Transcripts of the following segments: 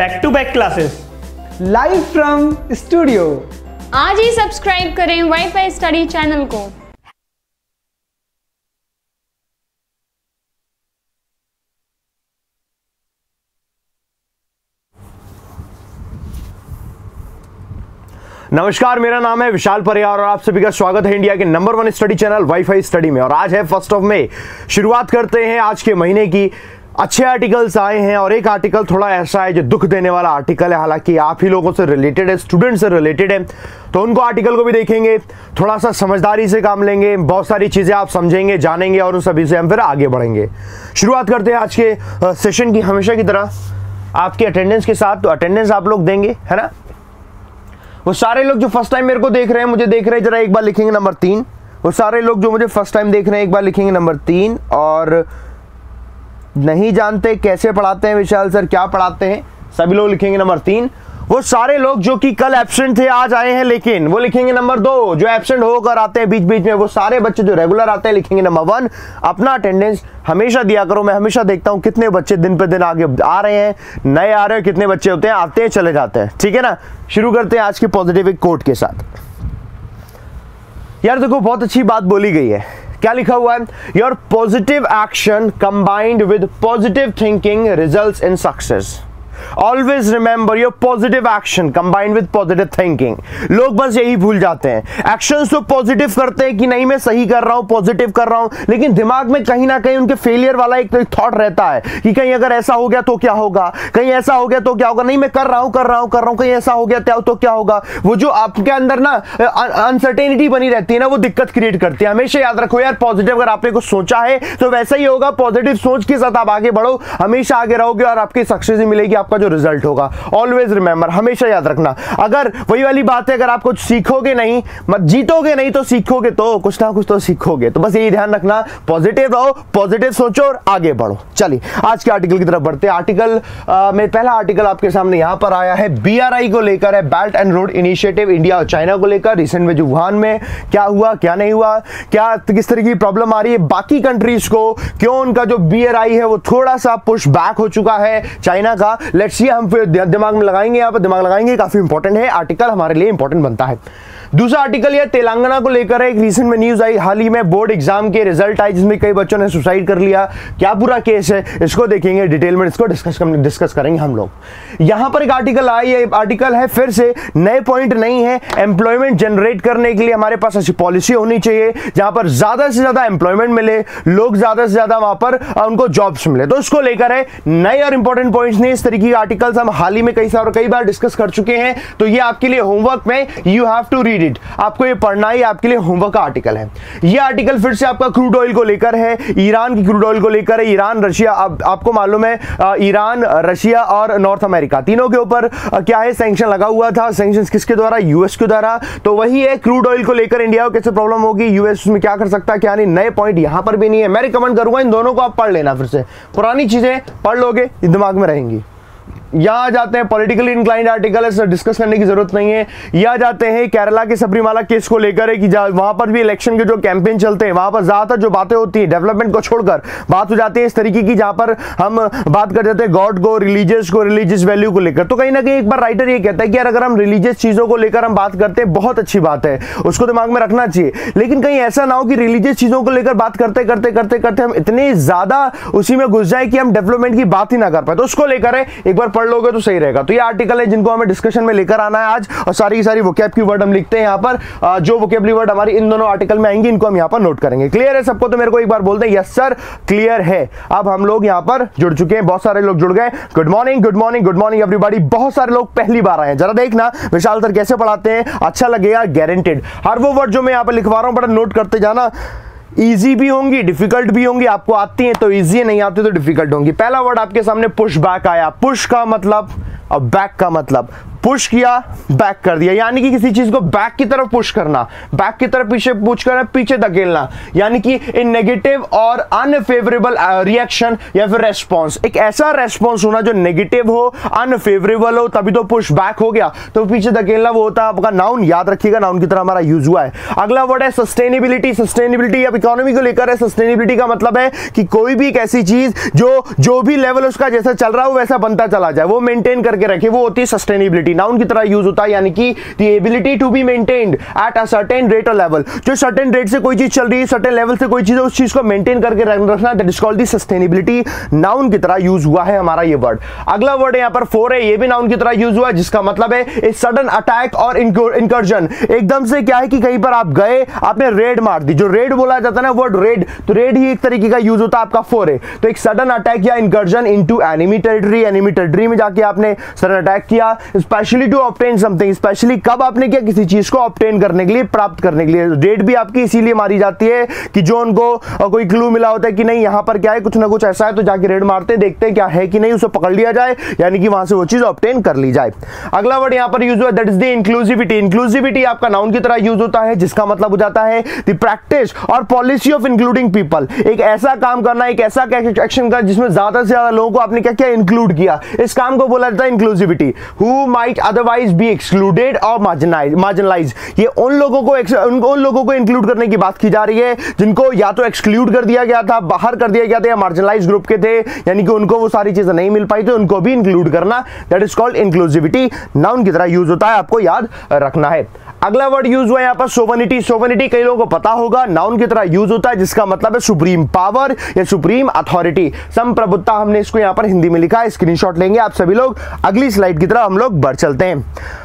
Back to back classes live from studio आज ही subscribe करें वाईफाई स्टडी चैनल को। नमस्कार मेरा नाम है विशाल परियार और आप सभी का स्वागत है इंडिया के number one study channel WiFi study में। और आज है फ़र्स्ट ऑफ़ मई शुरुआत करते हैं आज के महीने की। अच्छे आर्टिकल्स आए हैं और एक आर्टिकल थोड़ा ऐसा है जो दुख देने वाला आर्टिकल है। हालाँकि आप ही लोगों से रिलेटेड है स्टूडेंट से रिलेटेड है तो उनको आर्टिकल को भी देखेंगे थोड़ा सा समझदारी से काम लेंगे, बहुत सारी चीज़ें आप समझेंगे, जानेंगे और उन सभी से हम फिर आगे बढ़ेंगे। शुरुआत करते हैं आज के सेशन की हमेशा की तरह। आपके अटेंडेंस के साथ तो अटेंडेंस आप लोग देंगे, है ना? वो सारे लोग जो फ़र्स्ट टाइम मेरे को देख रहे हैं, मुझे देख रहे हैं, जरा एक बार लिखेंगे नंबर तीन। वो सारे लोग जो मुझे फ़र्स्ट टाइम देख रहे हैं, एक बार लिखेंगे नंबर तीन और नहीं जानते, कैसे पढ़ाते हैं विशाल सर, क्या पढ़ाते हैं? सभी लोग लिखेंगे नंबर तीन। वो सारे लोग जो कि कल एबसेंट थे, आज आए हैं, लेकिन वो लिखेंगे नंबर दो। जो एबसेंट होकर आते हैं बीच बीच में, वो सारे बच्चे जो रेगुलर आते हैं, लिखेंगे नंबर वन अपना अटेंडेंस हमेशा दिया करो। मैं हमेशा देखता हूँ कितने बच्चे दिन पे दिन आगे आ रहे हैं, नए आ रहे हैं, कितने बच्चे होते हैं, आते हैं, चले जाते हैं। ठीक है ना? शुरू करते हैं आज के पॉजिटिव कोट के साथ। यार देखो, बहुत अच्छी बात बोली गई है। क्या लिखा हुआ है? Your positive action combined with positive thinking result in success always remember your positive action combined with positive thinking लोग बस यही भूल जाते हैं। एक्शंस तो पॉजिटिव करते हैं कि नहीं, मैं सही कर रहा हूँ पॉजिटिव कर रहा हूँ, लेकिन दिमाग में कहीं ना कहीं उनके फेलियर वाला एक थॉट रहता है कि कहीं अगर ऐसा हो गया तो क्या होगा? कहीं ऐसा हो गया तो क्या होगा? नहीं, मैं कर रहा हूँ, कर रहा हूँ, कर रहा हूँ, कहीं ऐसा हो गया तो क्या होगा? वो जो आपके अंदर ना अनसर्टेनिटी बनी रहती है ना, वो दिक्कत क्रिएट करती है। हमेशा याद रखो यार पॉजिटिव अगर आपने कुछ सोचा है तो वैसा ही होगा। पॉजिटिव सोच के साथ आप आगे बढ़ो, हमेशा आगे रहोगे और आपकी सक्सेस मिलेगी, आपका जो रिज़ल्ट होगा। ऑलवेज रिमेंबर हमेशा याद रखना। अगर वही वाली बात है अगर आप कुछ सीखोगे नहीं, मत जीतोगे नहीं तो सीखोगे तो कुछ ना कुछ तो सीखोगे। तो बस यही ध्यान रखना पॉजिटिव रहो पॉजिटिव सोचो और आगे बढ़ो। चलिए, आज के आर्टिकल की तरफ़ बढ़ते हैं। आर्टिकल में पहला आर्टिकल आपके सामने यहाँ पर आया है। बीआरआई को लेकर है belt and road initiative India और चाइना को लेकर। रिसेंट में जो वुहान में क्या हुआ, क्या नहीं हुआ, क्या, किस तरह की प्रॉब्लम आ रही है, बाकी कंट्रीज़ को, क्यों उनका जो बीआरआई है वो थोड़ा सा पुश बैक हो चुका है चाइना का। लेट्स सी हम फिर दिमाग में लगाएँगे यहाँ पर, दिमाग लगाएँगे, काफ़ी इंपॉर्टेंट है आर्टिकल हमारे लिए इंपॉर्टेंट बनता है। दूसरा आर्टिकल यह तेलंगाना को लेकर एक रिसेंट में न्यूज़ आई। हाल ही में बोर्ड एग्ज़ाम के रिज़ल्ट आए, जिसमें कई बच्चों ने सुसाइड कर लिया। क्या पूरा केस है? इसको देखेंगे डिटेल में, इसको डिस्कस डिस्कस करेंगे हम लोग। यहाँ पर एक आर्टिकल आई है आर्टिकल है फिर से, नए पॉइंट नहीं है एम्प्लॉयमेंट जनरेट करने के लिए हमारे पास ऐसी पॉलिसी होनी चाहिए, जहाँ पर ज़्यादा से ज़्यादा एम्प्लॉयमेंट मिले, लोग ज़्यादा से ज़्यादा वहाँ पर उनको जॉब्स मिले। तो इसको लेकर है नए और इंपॉर्टेंट पॉइंट्स नहीं, इस तरीके के आर्टिकल्स हम हाल ही में कई सारे, कई बार डिस्कस कर चुके हैं। तो ये आपके लिए होमवर्क में you have to read it आपको ये पढ़ना ही आपके लिए होमवर्क का आर्टिकल है। ये आर्टिकल फिर से आपका क्रूड ऑयल को लेकर है। ईरान की क्रूड ऑयल को लेकर है। ईरान रशिया आप, आपको मालूम है ईरान रशिया और नॉर्थ अमेरिका तीनों के ऊपर क्या है सैंक्शन लगा हुआ था। सेंक्शन किसके द्वारा? यूएस के द्वारा। तो वही है क्रूड ऑयल को लेकर इंडिया को कैसे प्रॉब्लम होगी? यूएस में क्या कर सकता है? क्या नहीं? नए पॉइंट यहाँ पर भी नहीं है। मैं रिकमेंड करूँगा इन दोनों को आप पढ़ लेना फिर से। पुरानी चीज़ें पढ़ लोगे दिमाग में रहेंगी। यहाँ जाते हैं पॉलिटिकली इंक्लाइंड आर्टिकल है डिस्कस करने की ज़रूरत नहीं है। यहाँ जाते हैं केरला के सबरीमाला केस को लेकर कि वहाँ पर भी इलेक्शन के जो कैंपेन चलते हैं, वहाँ पर ज़्यादातर जो बातें होती है डेवलपमेंट को छोड़कर, बात हो जाती है इस तरीके की जहाँ पर हम बात कर जाते हैं गॉड को रिलीजियस को रिलीजियस वैल्यू को लेकर। तो कहीं ना कहीं एक बार राइटर ये कहता है कि यार अगर हम रिलीजियस चीज़ों को लेकर हम बात करते हैं, बहुत अच्छी बात है, उसको दिमाग में रखना चाहिए। लेकिन कहीं ऐसा ना हो कि रिलीजियस चीज़ों को लेकर बात करते करते करते करते हम इतने ज़्यादा उसी में घुस जाए कि हम डेवलपमेंट की बात ही ना कर पाए। तो उसको लेकर एक बार पढ़ लोगे तो सही रहेगा। तो ये आर्टिकल है जिनको हमें डिस्कशन में लेकर आना है आज और सारी की सारी वोकेब की वर्ड हम लिखते हैं यहाँ पर। जो वोकेबली वर्ड हमारी इन दोनों आर्टिकल में आएँगे, इनको हम यहाँ पर नोट करेंगे। क्लियर है सबको? तो मेरे को एक बार बोलते हैं यस सर क्लियर है। अब हम लोग यहाँ पर जुड़ चुके हैं, बहुत सारे लोग जुड़ गए। Good morning good morning good morning everybody बहुत सारे लोग पहली बार आए जरा देखना, विशाल सर कैसे पढ़ाते हैं? अच्छा लगेगा गारंटेड हर वो वर्ड जो मैं यहाँ पर लिखवा रहा हूँ, बड़ा नोट करते जाना। इजी भी होंगी डिफ़िकल्ट भी होंगी, आपको आती हैं तो इजी नहीं आती तो डिफ़िकल्ट होंगी। पहला वर्ड आपके सामने पुश बैक आया। पुश का मतलब और बैक का मतलब। पुश किया बैक कर दिया। यानी कि किसी चीज़ को बैक की तरफ़ पुश करना बैक की तरफ़ पीछे पुश करना, पीछे धकेलना। यानी कि इन नेगेटिव और अनफेवरेबल रिएक्शन या फिर रेस्पॉन्स एक ऐसा रेस्पॉन्स होना जो नेगेटिव हो अनफेवरेबल हो, तभी तो पुश बैक हो गया। तो पीछे धकेलना वो होता है, आपका नाउन याद रखिएगा नाउन की तरह हमारा यूज़ हुआ है। अगला वर्ड है सस्टेनेबिलिटी सस्टेनेबिलिटी अब इकोनॉमी को लेकर है। सस्टेनेबिलिटी का मतलब है कि कोई भी एक ऐसी चीज़ जो जो भी लेवल उसका जैसा चल रहा हो, वैसा बनता चला जाए। वो मेंटेन करके रखे, वो होती है सस्टेनेबिलिटी एबिलिटी नाउन की तरह यूज़ होता है, यानी कि the ability to be maintained at a certain rate और लेवल जो सर्टेन रेट से कोई चीज़ चल रही है सर्टेन लेवल से कोई चीज़ है, उस चीज़ को मेंटेन करके रखना that is called the sustainability noun की तरह यूज़ हुआ है हमारा ये वर्ड अगला वर्ड यहाँ पर फोर है, ये भी नाउन की तरह यूज़ हुआ जिसका मतलब है ए सडन अटैक और इंकर्जन एकदम से क्या है कि कहीं पर आप गए, आपने रेड मार दी। जो रेड बोला जाता है ना वर्ड रेड तो रेड ही एक तरीके का यूज़ होता है, आपका फोर है। तो एक सडन अटैक या incursion into enemy territory enemy territory में जाके आपने सडन अटैक किया specially to obtain something specially कब आपने किया किसी चीज़ को ऑप्टेन करने के लिए, प्राप्त करने के लिए। रेट भी आपकी इसीलिए मारी जाती है कि जो उनको कोई क्लू मिला होता है कि नहीं, यहाँ पर क्या है, कुछ ना कुछ ऐसा है तो जाके रेड मारते हैं देखते हैं क्या है कि नहीं, उसे पकड़ लिया जाए, यानी कि वहाँ से वो चीज़ ऑप्टेन कर ली जाए। अगला वर्ड यहाँ पर यूज़ हुआ that is the inclusivity inclusivity आपका नाउन की तरह यूज़ होता है, जिसका मतलब हो जाता है द प्रैक्टिस और पॉलिसी ऑफ़ इंक्लूडिंग पीपल एक ऐसा काम करना, एक ऐसा एक्शन का जिसमें ज़्यादा से ज़्यादा लोगों को आपने क्या क्या इंक्लूड किया। इस काम को बोला जाता है inclusivity who might otherwise otherwise be excluded और मार्जिनाइज ये उन लोगों को उन लोगों को इंक्लूड करने की बात की जा रही है, जिनको या तो एक्सक्लूड कर दिया गया था, बाहर कर दिया गया था या मार्जिनलाइज ग्रुप के थे, यानी कि उनको वो सारी चीज़ें नहीं मिल पाई थी उनको भी इंक्लूड करना that is called inclusivity noun की तरह यूज़ होता है, आपको याद रखना है। अगला वर्ड यूज़ हुआ यहाँ पर सोवनिटी सोवनिटी कई लोगों को पता होगा नाउन की तरह यूज़ होता है, जिसका मतलब है सुप्रीम पावर या सुप्रीम अथॉरिटी संप्रभुता हमने इसको यहाँ पर हिंदी में लिखा है स्क्रीनशॉट लेंगे आप सभी लोग। अगली स्लाइड की तरह हम लोग बढ़ चलते हैं।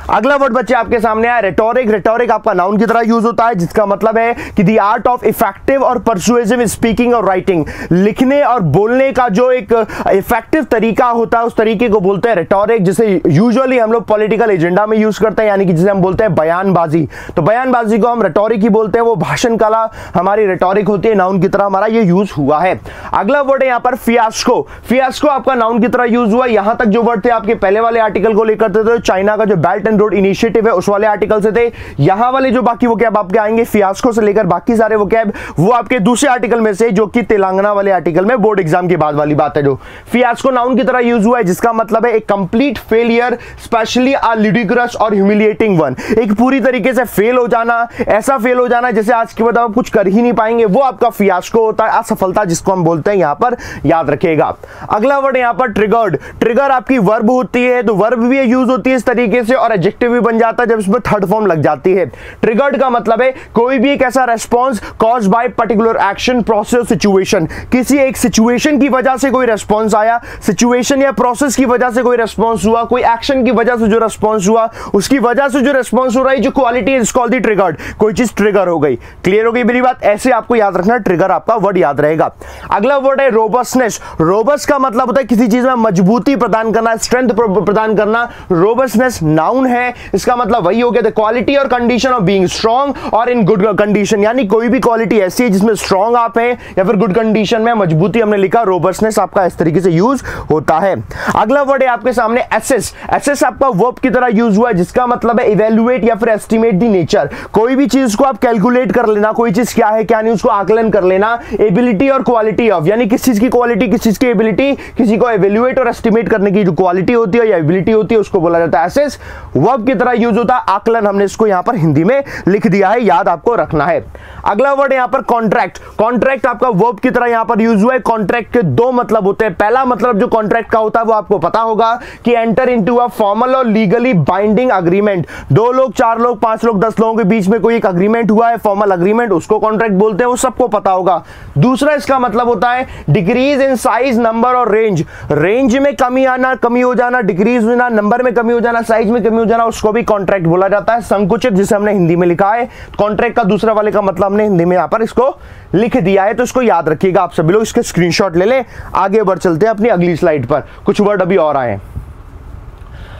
अगला वर्ड बच्चे आपके सामने आया रेटोरिक रेटोरिक आपका नाउन की तरह यूज़ होता है, जिसका मतलब है कि दी आर्ट ऑफ़ इफ़ेक्टिव और परसुएसिव स्पीकिंग और राइटिंग लिखने और बोलने का जो एक इफ़ेक्टिव तरीका होता है, उस तरीके को बोलते हैं रेटोरिक जिसे यूजुअली हम लोग पॉलिटिकल एजेंडा में यूज़ करते हैं, यानी कि जिसे हम बोलते हैं बयानबाजी. तो बयानबाजी को हम रेटोरिक ही बोलते हैं, वो भाषण कला हमारी रेटोरिक होती है नाउन की तरह हमारा ये यूज़ हुआ है. अगला वर्ड है यहाँ पर फियास्को फियास्को आपका नाउन की तरह यूज़ हुआ, यहाँ तक जो वर्ड थे, आपके पहले वाले आर्टिकल को लेकर चाइना का जो बेल्ट रोड इनिशिएटिव है, उस वाले आर्टिकल से थे। यहाँ वाले जो बाकी वो कैब आपके आएँगे फियास्को से लेकर बाकी सारे वो कैब वो आपके दूसरे आर्टिकल में से, जो कि तेलंगाना वाले आर्टिकल में बोर्ड एग्ज़ाम के बाद वाली बात है जो। फियास्को नाउन की तरह यूज़ हुआ है, जिसका मतलब है एक complete failure specially a ludicrous और ह्यूमिलिएटिंग वन एक पूरी तरीके से फेल हो जाना, ऐसा फेल हो जाना जैसे आज के बाद आप कुछ कर ही नहीं पाएँगे, वो आपका फियास्को होता है, असफलता जिसको हम बोलते हैं, यहाँ पर याद रखेगा अगला वर्ड यहाँ पर ट्रिगर्ड ट्रिगर आपकी वर्ब होती है तो वर्ब भी यूज़ होती है इस तरीके से, और एडजेक्टिव भी बन जाता है जब इसमें थर्ड फॉर्म लग जाती है। ट्रिगर्ड का मतलब है कोई भी एक ऐसा response cause by particular action process situation किसी एक सिचुएशन की वजह से कोई रेस्पॉन्स आया सिचुएशन या प्रोसेस की वजह से कोई रेस्पॉन्स हुआ, कोई एक्शन की वजह से जो रेस्पॉन्स हुआ, उसकी वजह से जो रेस्पॉन्स हो रहा है, जो quality is called the triggered कोई चीज़ ट्रिगर हो गई। क्लियर हो गई मेरी बात? ऐसे आपको याद रखना ट्रिगर आपका वर्ड याद रहेगा। अगला वर्ड है रोबसनेस रोबस का मतलब होता है किसी चीज़ में मजबूती प्रदान करना स्ट्रेंथ प्रदान करना। रोबसनेस नाउन है इसका मतलब वही हो गया द क्वालिटी और कंडीशन ऑफ़ बीइंग स्ट्रांग और इन गुड कंडीशन यानी कोई भी क्वालिटी ऐसी है जिसमें स्ट्रांग आप हैं या फिर गुड कंडीशन में मजबूती हमने लिखा रोबसनेस आपका इस तरीके से यूज़ होता है। अगला वर्ड है आपके सामने एसेस एसेस आपका वर्ब की तरह यूज़ हुआ है, जिसका मतलब है इवेल्युएट या फिर एस्टिमेट दी नेचर कोई भी चीज़ को आप कैलकुलेट कर लेना, कोई चीज़ क्या है, क्या नहीं, उसको आकलन कर लेना। एबिलिटी और क्वालिटी ऑफ़ यानी किस चीज़ की क्वालिटी किस चीज़ की एबिलिटी किसी को एवेल्युएट और एस्टिमेट करने की जो क्वालिटी होती है या एबिलिटी होती है, उसको बोला जाता है एसेस वर्ब की तरह यूज़ होता है आकलन, हमने इसको यहाँ पर हिंदी में लिख दिया है, याद आपको रखना है। अगला वर्ड यहाँ पर कॉन्ट्रैक्ट कॉन्ट्रैक्ट आपका वर्ब की तरह यहाँ पर यूज़ हुआ है। कॉन्ट्रैक्ट के दो मतलब होते हैं। पहला मतलब जो कॉन्ट्रैक्ट का होता है, वो आपको पता होगा कि एंटर इनटू अ फॉर्मल और लीगली बाइंडिंग अग्रीमेंट दो लोग, चार लोग, पाँच लोग, दस लोगों के बीच में कोई एक अग्रीमेंट हुआ है फॉर्मल अग्रीमेंट उसको कॉन्ट्रैक्ट बोलते हैं, वो सबको पता होगा। दूसरा इसका मतलब होता है डिक्रीज इन साइज़ नंबर और रेंज रेंज में कमी आना, कमी हो जाना डिक्रीज होना नंबर में कमी हो जाना साइज़ में कमी हो जाना उसको भी कॉन्ट्रैक्ट बोला जाता है, संकुचित, जिसे हमने हिंदी में लिखा है। कॉन्ट्रैक्ट का दूसरा वाले का मतलब हमने हिंदी में यहाँ पर इसको लिख दिया है तो इसको याद रखिएगा आप सभी लोग, इसके स्क्रीनशॉट ले लें। आगे बढ़ चलते हैं अपनी अगली स्लाइड पर। कुछ वर्ड अभी और आए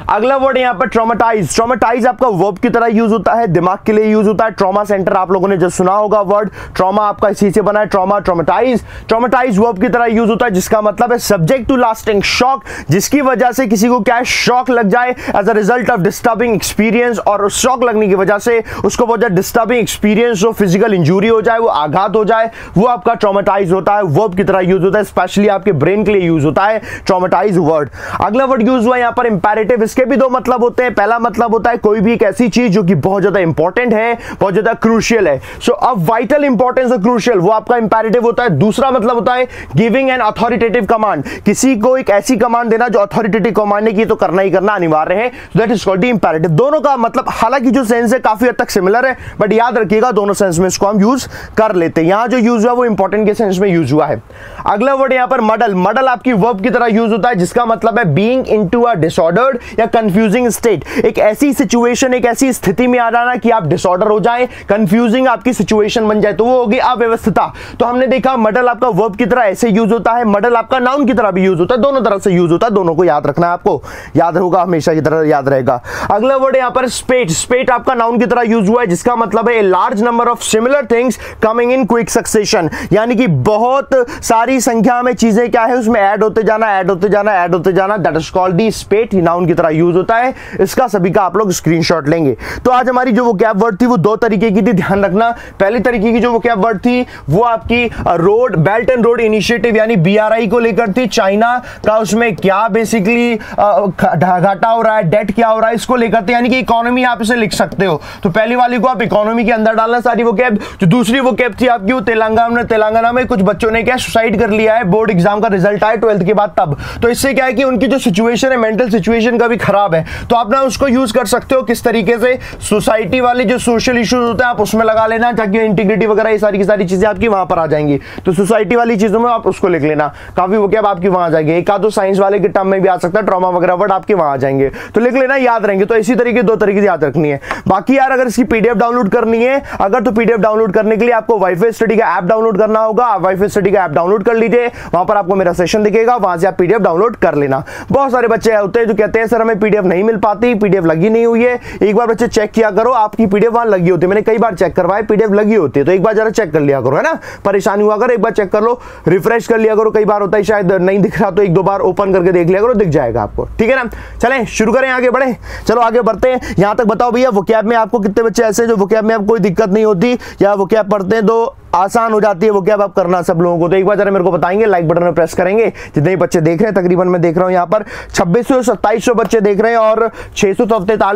अगला वर्ड यहाँ पर ट्रोमाटाइज ट्रोमाटाइज आपका वर्ब की तरह यूज़ होता है, दिमाग के लिए यूज़ होता है. ट्रॉमा सेंटर आप लोगों ने जो सुना होगा वर्ड ट्रॉमा आपका इसी से बना है. ट्रॉमा ट्रोमाटाइज ट्रोमाटाइज वर्ब की तरह यूज़ होता है, जिसका मतलब है सब्जेक्ट टू लास्टिंग शॉक जिसकी वजह से किसी को क्या शॉक लग जाए as a result of disturbing experience और शॉक लगने की वजह से उसको बहुत डिस्टर्बिंग एक्सपीरियंस हो फ़िज़िकल इंजूरी हो जाए, वो आघात हो जाए, वो आपका ट्रोमाटाइज होता है. वर्ब की तरह यूज़ होता है स्पेशली आपके ब्रेन के लिए यूज़ होता है. ट्रोमाटाइज वर्ड अगला वर्ड यूज़ हुआ यहाँ पर इंपेरेटिव इसके भी दो मतलब होते हैं। पहला मतलब होता है कोई भी एक ऐसी चीज़ जो कि बहुत ज़्यादा इंपॉर्टेंट है, बहुत ज़्यादा क्रूशियल है। सो अब वाइटल इंपॉर्टेंस और क्रूशियल वो आपका इंपेरेटिव होता है। दूसरा मतलब होता है गिविंग एन अथॉरिटेटिव कमांड किसी को एक ऐसी कमांड देना जो अथॉरिटेटिव कमांड है कि तो करना ही करना, अनिवार्य है। दैट इज़ कॉल्ड इंपेरेटिव दोनों का मतलब हालाँकि जो सेंस है, काफ़ी हद तक सिमिलर है बट याद रखिएगा, दोनों सेंस में इसको हम यूज़ कर लेते हैं। यहाँ जो यूज़ हुआ, वो इंपॉर्टेंट के सेंस में यूज़ हुआ है। अगला वर्ड यहाँ पर मडल। मडल आपकी वर्ब की तरह यूज़ होता है, जिसका मतलब है बीइंग इनटू अ डिसऑर्डर्ड या कंफ्यूजिंग स्टेट एक ऐसी सिचुएशन एक ऐसी स्थिति में आ जाना कि आप डिसऑर्डर हो जाए कंफ्यूजिंग आपकी सिचुएशन बन जाए तो वो होगी अव्यवस्थिता। तो हमने देखा मडल आपका वर्ब की तरह ऐसे यूज़ होता है मडल आपका नाउन की तरह भी यूज़ होता है, दोनों तरह से यूज़ होता है, दोनों को याद रखना है आपको। याद होगा, हमेशा की तरह याद रहेगा। अगला वर्ड यहाँ पर स्पेट स्पेट आपका नाउन की तरह यूज़ हुआ है, जिसका मतलब है large number of similar things coming in quick succession यानी कि बहुत सारी संख्या में चीज़ें क्या है, उसमें ऐड होते जाना ऐड होते जाना ऐड होते जाना that is called the spate noun की तरह यूज़ होता है, इसका सभी का आप लोग स्क्रीनशॉट लेंगे। तो आज हमारी जो वो कैब वर्ड थी, वो दो तरीके की थी, ध्यान रखना। पहली तरीके की जो वो कैब वर्ड थी, वो आपकी road belt and road initiative यानी बीआरआई को लेकर थी। चाइना का उसमें क्या बेसिकली घाटा हो रहा है डेट क्या हो रहा है, इसको लेकर यानी कि इकोनॉमी आप इसे लिख सकते हो। तो पहली वाली को आप इकोनॉमी के अंदर डालना, सारी वो कैब जो दूसरी वो कैब थी आपकी, वो तेलंगाना तेलंगाना में कुछ बच्चों ने क्या सुसाइड कर लिया है बोर्ड एग्ज़ाम का रिज़ल्ट आया ट्वेल्थ के बाद तब। तो इससे क्या है कि उनकी जो सिचुएशन है मेंटल सिचुएशन का भी खराब है। तो आप ना उसको यूज़ कर सकते हो किस तरीके से? सोसाइटी वाले जो सोशल इश्यूज़ होते हैं, आप उसमें लगा लेना ताकि इंटीग्रिटी वगैरह ये सारी की सारी चीज़ें आपकी वहाँ पर आ जाएँगी। तो सोसाइटी वाली चीज़ों में आप उसको लिख लेना। काफ़ी वो क्या आपकी वहाँ आ जाएगी। एक आध साइंस वाले के टर्म में भी आ सकता है ट्रॉमा वगैरह वर्ड आपके वहाँ आ जाएँगे। तो लिख लेना, याद रहेंगे। तो इसी तरीके, दो तरीके से याद रखनी है। बाकी यार, अगर इसकी पीडीएफ डाउनलोड करनी है, अगर तो पीडीएफ डाउनलोड करने के लिए आपको वाईफाई स्टडी का ऐप डाउनलोड करना होगा। आप वाईफाई स्टडी का ऐप डाउनलोड कर लीजिए। वहाँ पर आपको मेरा सेशन दिखेगा। वहाँ से आप पीडीएफ डाउनलोड कर लेना। बहुत सारे बच्चे होते हैं जो कहते हैं, सर हमें पीडीएफ नहीं मिल पाती, पीडीएफ लगी नहीं हुई है। एक बार बच्चे चेक किया करो, आपकी पीडीएफ वहाँ लगी होती है। मैंने कई बार चेक करवाए पीडीएफ लगी होती है। तो एक बार जरा चेक कर लिया करो, है ना? परेशानी हुआ करो, एक बार चेक कर लो, रिफ्रेश कर लिया करो, कई बार होता है, शायद नहीं दिख रहा तो एक दो बार ओपन करके देख लिया करो, दिख जाएगा आपको। ठीक है ना? चलें, शुरू करें आगे, बढ़े। चलो, आगे बढ़ते हैं। यहाँ तक बताओ भैया वो में आपको कितने बच्चे ऐसे जो वो में आपको कोई दिक्कत नहीं होती, या वो पढ़ते हैं तो आसान हो जाती है वो क्या आप करना सब लोगों को। तो एक बार जरा मेरे को बताएँगे लाइक बटन में प्रेस करेंगे। जितने भी बच्चे देख रहे हैं, तकरीबन मैं देख रहा हूँ यहाँ पर, छब्बीस सौ सत्ताईस बच्चे देख रहे हैं और छह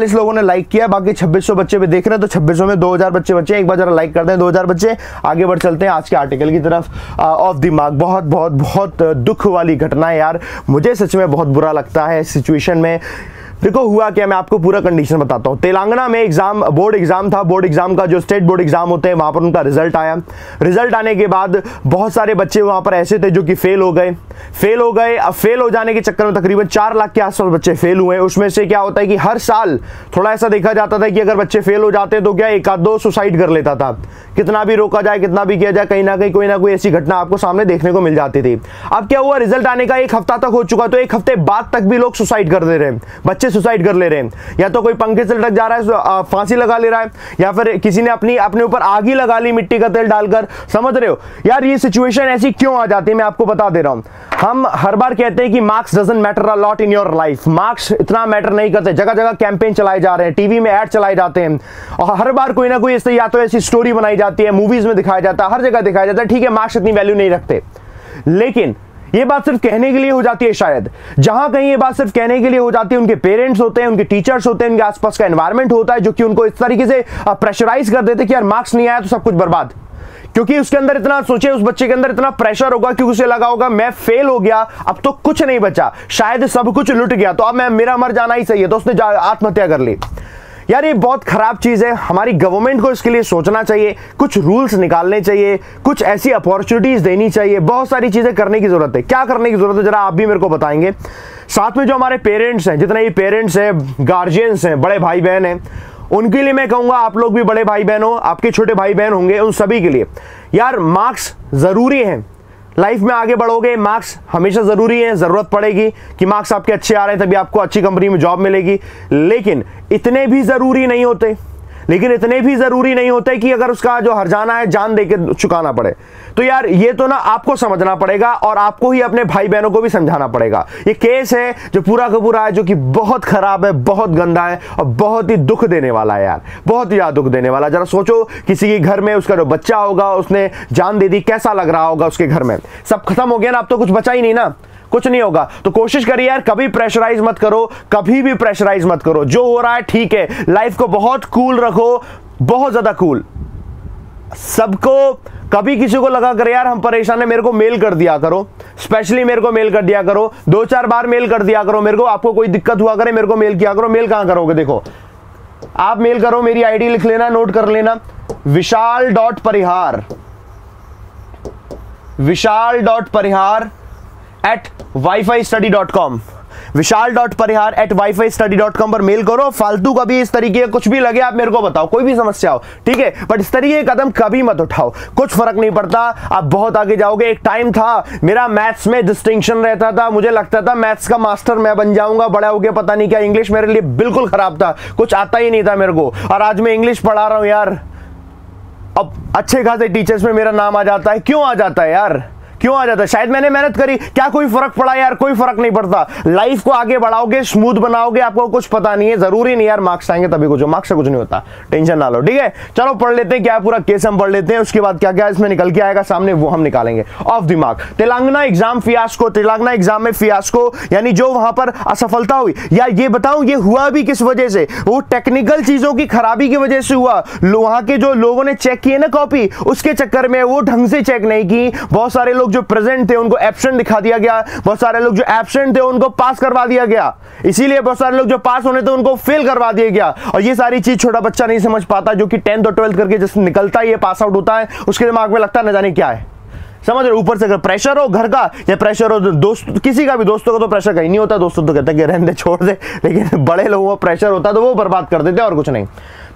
लोगों ने लाइक किया बाकी छब्बीस बच्चे भी देख रहे हैं तो छब्बीस में दो हज़ार बच्चे बच्चे एक बार जरा लाइक कर दें, दो हज़ार बच्चे। आगे बढ़ चलते हैं, आज के आर्टिकल की तरफ़। ऑफ़ दिमाग बहुत बहुत बहुत दुख वाली घटना है यार। मुझे सच में बहुत बुरा लगता है सिचुएशन में। देखो हुआ क्या? मैं आपको पूरा कंडीशन बताता हूँ। तेलंगाना में एग्ज़ाम बोर्ड एग्ज़ाम था। बोर्ड एग्ज़ाम का जो स्टेट बोर्ड एग्ज़ाम होते हैं, वहाँ पर उनका रिज़ल्ट आया। रिज़ल्ट आने के बाद बहुत सारे बच्चे वहाँ पर ऐसे थे जो कि फेल हो गए। फेल हो गए। अब फेल हो जाने के चक्कर में तकरीबन चार लाख के आसपास बच्चे फेल हुए उसमें से क्या होता है कि हर साल थोड़ा ऐसा देखा जाता था कि अगर बच्चे फेल हो जाते तो क्या एक आध दो सुसाइड कर लेता था। कितना भी रोका जाए, कितना भी किया जाए, कहीं ना कहीं, कोई ना कोई ऐसी घटना आपको सामने देखने को मिल जाती थी। अब क्या हुआ? रिज़ल्ट आने का एक हफ़्ता तक हो चुका तो एक हफ़्ते बाद तक भी लोग सुसाइड कर दे रहे हैं। बच्चे सुसाइड कर ले रहे हैं। या तो कोई पंखे से लटक जा रहा है फांसी लगा ले रहा है, या फिर किसी ने अपनी अपने ऊपर आग ही लगा ली मिट्टी का तेल डालकर। समझ रहे हो? यार, ये सिचुएशन ऐसी क्यों आ जाती है? मैं आपको बता दे रहा हूँ। हम हर बार कहते हैं कि marks doesn't matter a lot in your life marks इतना मैटर नहीं करते। जगह जगह कैंपेन चलाए जा रहे हैं टीवी में ऐड चलाए जाते हैं। और हर बार कोई ना कोई ऐसे या तो ऐसी स्टोरी बनाई जाती है मूवीज़ में दिखाया जाता है, हर जगह दिखाया जाता है। ठीक है मार्क्स इतनी वैल्यू नहीं रखते। लेकिन ये बात सिर्फ़ कहने के लिए हो जाती है शायद। जहाँ कहीं ये बात सिर्फ़ कहने के लिए हो जाती है, उनके पेरेंट्स होते हैं, उनके टीचर्स होते हैं, उनके आसपास का एनवायरमेंट होता है, जो कि उनको इस तरीके से प्रेशराइज कर देते कि यार मार्क्स नहीं आया तो सब कुछ बर्बाद। क्योंकि उसके अंदर इतना सोचे उस बच्चे के अंदर इतना प्रेशर होगा क्योंकि उसे लगा होगा, मैं फेल हो गया, अब तो कुछ नहीं बचा। शायद सब कुछ लुट गया तो अब मैं, मेरा मर जाना ही सही है तो उसने आत्महत्या कर ली। यार, ये बहुत खराब चीज़ है। हमारी गवर्नमेंट को इसके लिए सोचना चाहिए। कुछ रूल्स निकालने चाहिए। कुछ ऐसी अपॉर्चुनिटीज़ देनी चाहिए। बहुत सारी चीज़ें करने की ज़रूरत है। क्या करने की ज़रूरत है? जरा आप भी मेरे को बताएँगे। साथ में जो हमारे पेरेंट्स हैं, जितने भी पेरेंट्स हैं गार्जियंस हैं, बड़े भाई बहन हैं, उनके लिए मैं कहूँगा, आप लोग भी बड़े भाई बहन हो, आपके छोटे भाई बहन होंगे उन सभी के लिए। यार मार्क्स ज़रूरी हैं। लाइफ में आगे बढ़ोगे मार्क्स हमेशा ज़रूरी है, ज़रूरत पड़ेगी कि मार्क्स आपके अच्छे आ रहे हैं, तभी आपको अच्छी कंपनी में जॉब मिलेगी। लेकिन इतने भी ज़रूरी नहीं होते। लेकिन इतने भी ज़रूरी नहीं होते कि अगर उसका जो हरजाना है, जान दे के चुकाना पड़े। तो यार, ये तो ना आपको समझना पड़ेगा और आपको ही अपने भाई बहनों को भी समझाना पड़ेगा। ये केस है जो पूरा का पूरा है, जो कि बहुत खराब है, बहुत गंदा है और बहुत ही दुख देने वाला है यार। बहुत ही ज़्यादा दुख देने वाला। जरा सोचो, किसी के घर में उसका जो बच्चा होगा, उसने जान दे दी, कैसा लग रहा होगा उसके घर में? सब खत्म हो गया ना? अब तो कुछ बचा ही नहीं ना? कुछ नहीं होगा। तो कोशिश करिए यार, कभी प्रेशराइज मत करो, कभी भी प्रेशराइज मत करो। जो हो रहा है ठीक है। लाइफ को बहुत कूल रखो, बहुत ज़्यादा कूल सबको, कभी किसी को लगा कर, यार, हम परेशान है, मेरे को मेल कर दिया करो। स्पेशली मेरे को मेल कर दिया करो। दो चार बार मेल कर दिया करो। मेरे को, आपको कोई दिक्कत हुआ करे, मेरे को मेल किया करो। मेल कहाँ करोगे? देखो। आप मेल करो, मेरी आईडी लिख लेना नोट कर लेना। Vishal dot Parihar. Vishal dot Parihar. At WiFi study dot com Vishal dot Parihar at Y WiFi study dot com पर मेल करो। फालतू का भी इस तरीके कुछ भी लगे, आप मेरे को बताओ, कोई भी समस्या हो, ठीक है? बट इस तरीके कदम कभी मत उठाओ। कुछ फ़र्क नहीं पड़ता। आप बहुत आगे जाओगे। एक टाइम था, मेरा मैथ्स में डिस्टिंक्शन रहता था। मुझे लगता था मैथ्स का मास्टर मैं बन जाऊँगा। बड़ा हो गया, पता नहीं क्या इंग्लिश मेरे लिए बिल्कुल खराब था। कुछ आता ही नहीं था मेरे को। और आज मैं इंग्लिश पढ़ा रहा हूँ यार। अब अच्छे खासे टीचर्स में मेरा नाम आ जाता है। क्यों आ जाता है यार? क्यों आ जाता? है शायद मैंने मेहनत करी। क्या कोई फ़र्क पड़ा यार? कोई फ़र्क नहीं पड़ता। लाइफ को आगे बढ़ाओगे स्मूथ बनाओगे, आपको कुछ पता नहीं है। ज़रूरी नहीं यार मार्क्स आएँगे तभी कुछ मार्क्स से कुछ नहीं होता। टेंशन ना लो, ठीक है? चलो पढ़ लेते हैं, क्या पूरा केस हम पढ़ लेते हैं। उसके बाद क्या क्या इसमें निकल के आएगा, सामने वो हम निकालेंगे। ऑफ़ दिमाग Telangana exam fiasco Telangana exam में फियास्को यानी जो वहाँ पर असफलता हुई। या ये बताऊँ, ये हुआ भी किस वजह से? वो टेक्निकल चीज़ों की खराबी की वजह से हुआ। वहाँ के जो लोगों ने चेक किए ना कॉपी उसके चक्कर में वो ढंग से चेक नहीं की। बहुत सारे लोग जो प्रेजेंट थे, उनको एबसेंट दिखा दिया गया। बहुत सारे लोग जो एबसेंट थे, उनको पास करवा दिया गया। इसीलिए बहुत सारे लोग जो पास होने थे, उनको फेल करवा दिया गया। और ये सारी चीज़ छोटा बच्चा नहीं समझ पाता, जो कि टेंथ और ट्वेल्थ करके जैसे निकलता है ये पास आउट होता है, उसके दिमाग में लगता है, न जाने क्या है? समझ रहे ऊपर से अगर प्रेशर हो घर का, या प्रेशर हो दोस्त, किसी का भी, दोस्तों का तो प्रेशर कहीं नहीं होता। दोस्तों तो कहते हैं कि रहने छोड़ दे। लेकिन बड़े लोगों का प्रेशर होता तो वो बर्बाद कर देते और कुछ नहीं।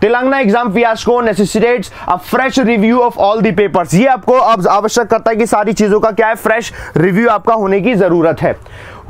Telangana exam fiasco necessitates a fresh review of all the papers ये आपको अब आवश्यक करता है कि सारी चीज़ों का क्या है फ्रेश रिव्यू आपका होने की ज़रूरत है।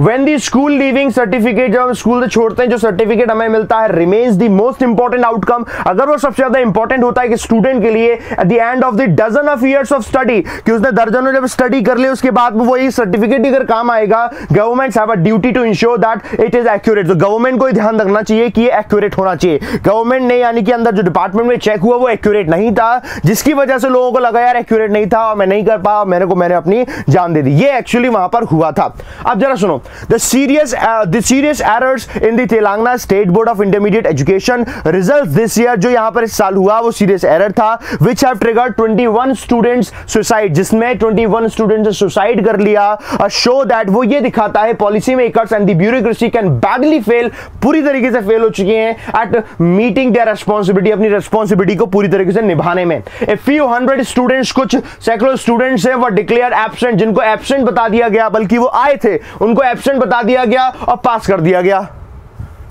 When the school leaving certificate जब हम स्कूल से छोड़ते हैं, जो सर्टिफिकेट हमें मिलता है remains the most important outcome अगर वो सबसे ज़्यादा इंपॉर्टेंट होता है कि स्टूडेंट के लिए at the end of the dozen of years of study कि उसने दर्जनों जब स्टडी कर ले, उसके बाद वो ये सर्टिफिकेट अगर काम आएगा government have a duty to ensure that it is accurate तो गवर्नमेंट को ध्यान रखना चाहिए कि ये एक्यूरेट होना चाहिए। गवर्नमेंट ने यानी कि अंदर जो डिपार्टमेंट में चेक हुआ, वो एक्यूरेट नहीं था, जिसकी वजह से लोगों को लगा, यार एक्यूरेट नहीं था, और मैं नहीं कर पाया, मेरे को, मैंने अपनी जान दे दी। ये एक्चुअली वहाँ पर हुआ था। अब जरा सुनो the serious uh, the serious errors in the Telangana State Board of Intermediate Education results this year जो यहाँ पर इस साल हुआ वो serious error था which have triggered 21 students suicide जिसमें 21 students ने suicide कर लिया show that वो ये दिखाता है policy makers and the bureaucracy can badly fail पूरी तरीके से fail हो चुके हैं at meeting their responsibility अपनी responsibility को पूरी तरीके से निभाने में a few hundred students कुछ सैकड़ों students हैं वो declare absent जिनको absent बता दिया गया बल्कि वो आए थे उनको absent बता दिया गया और पास कर दिया गया।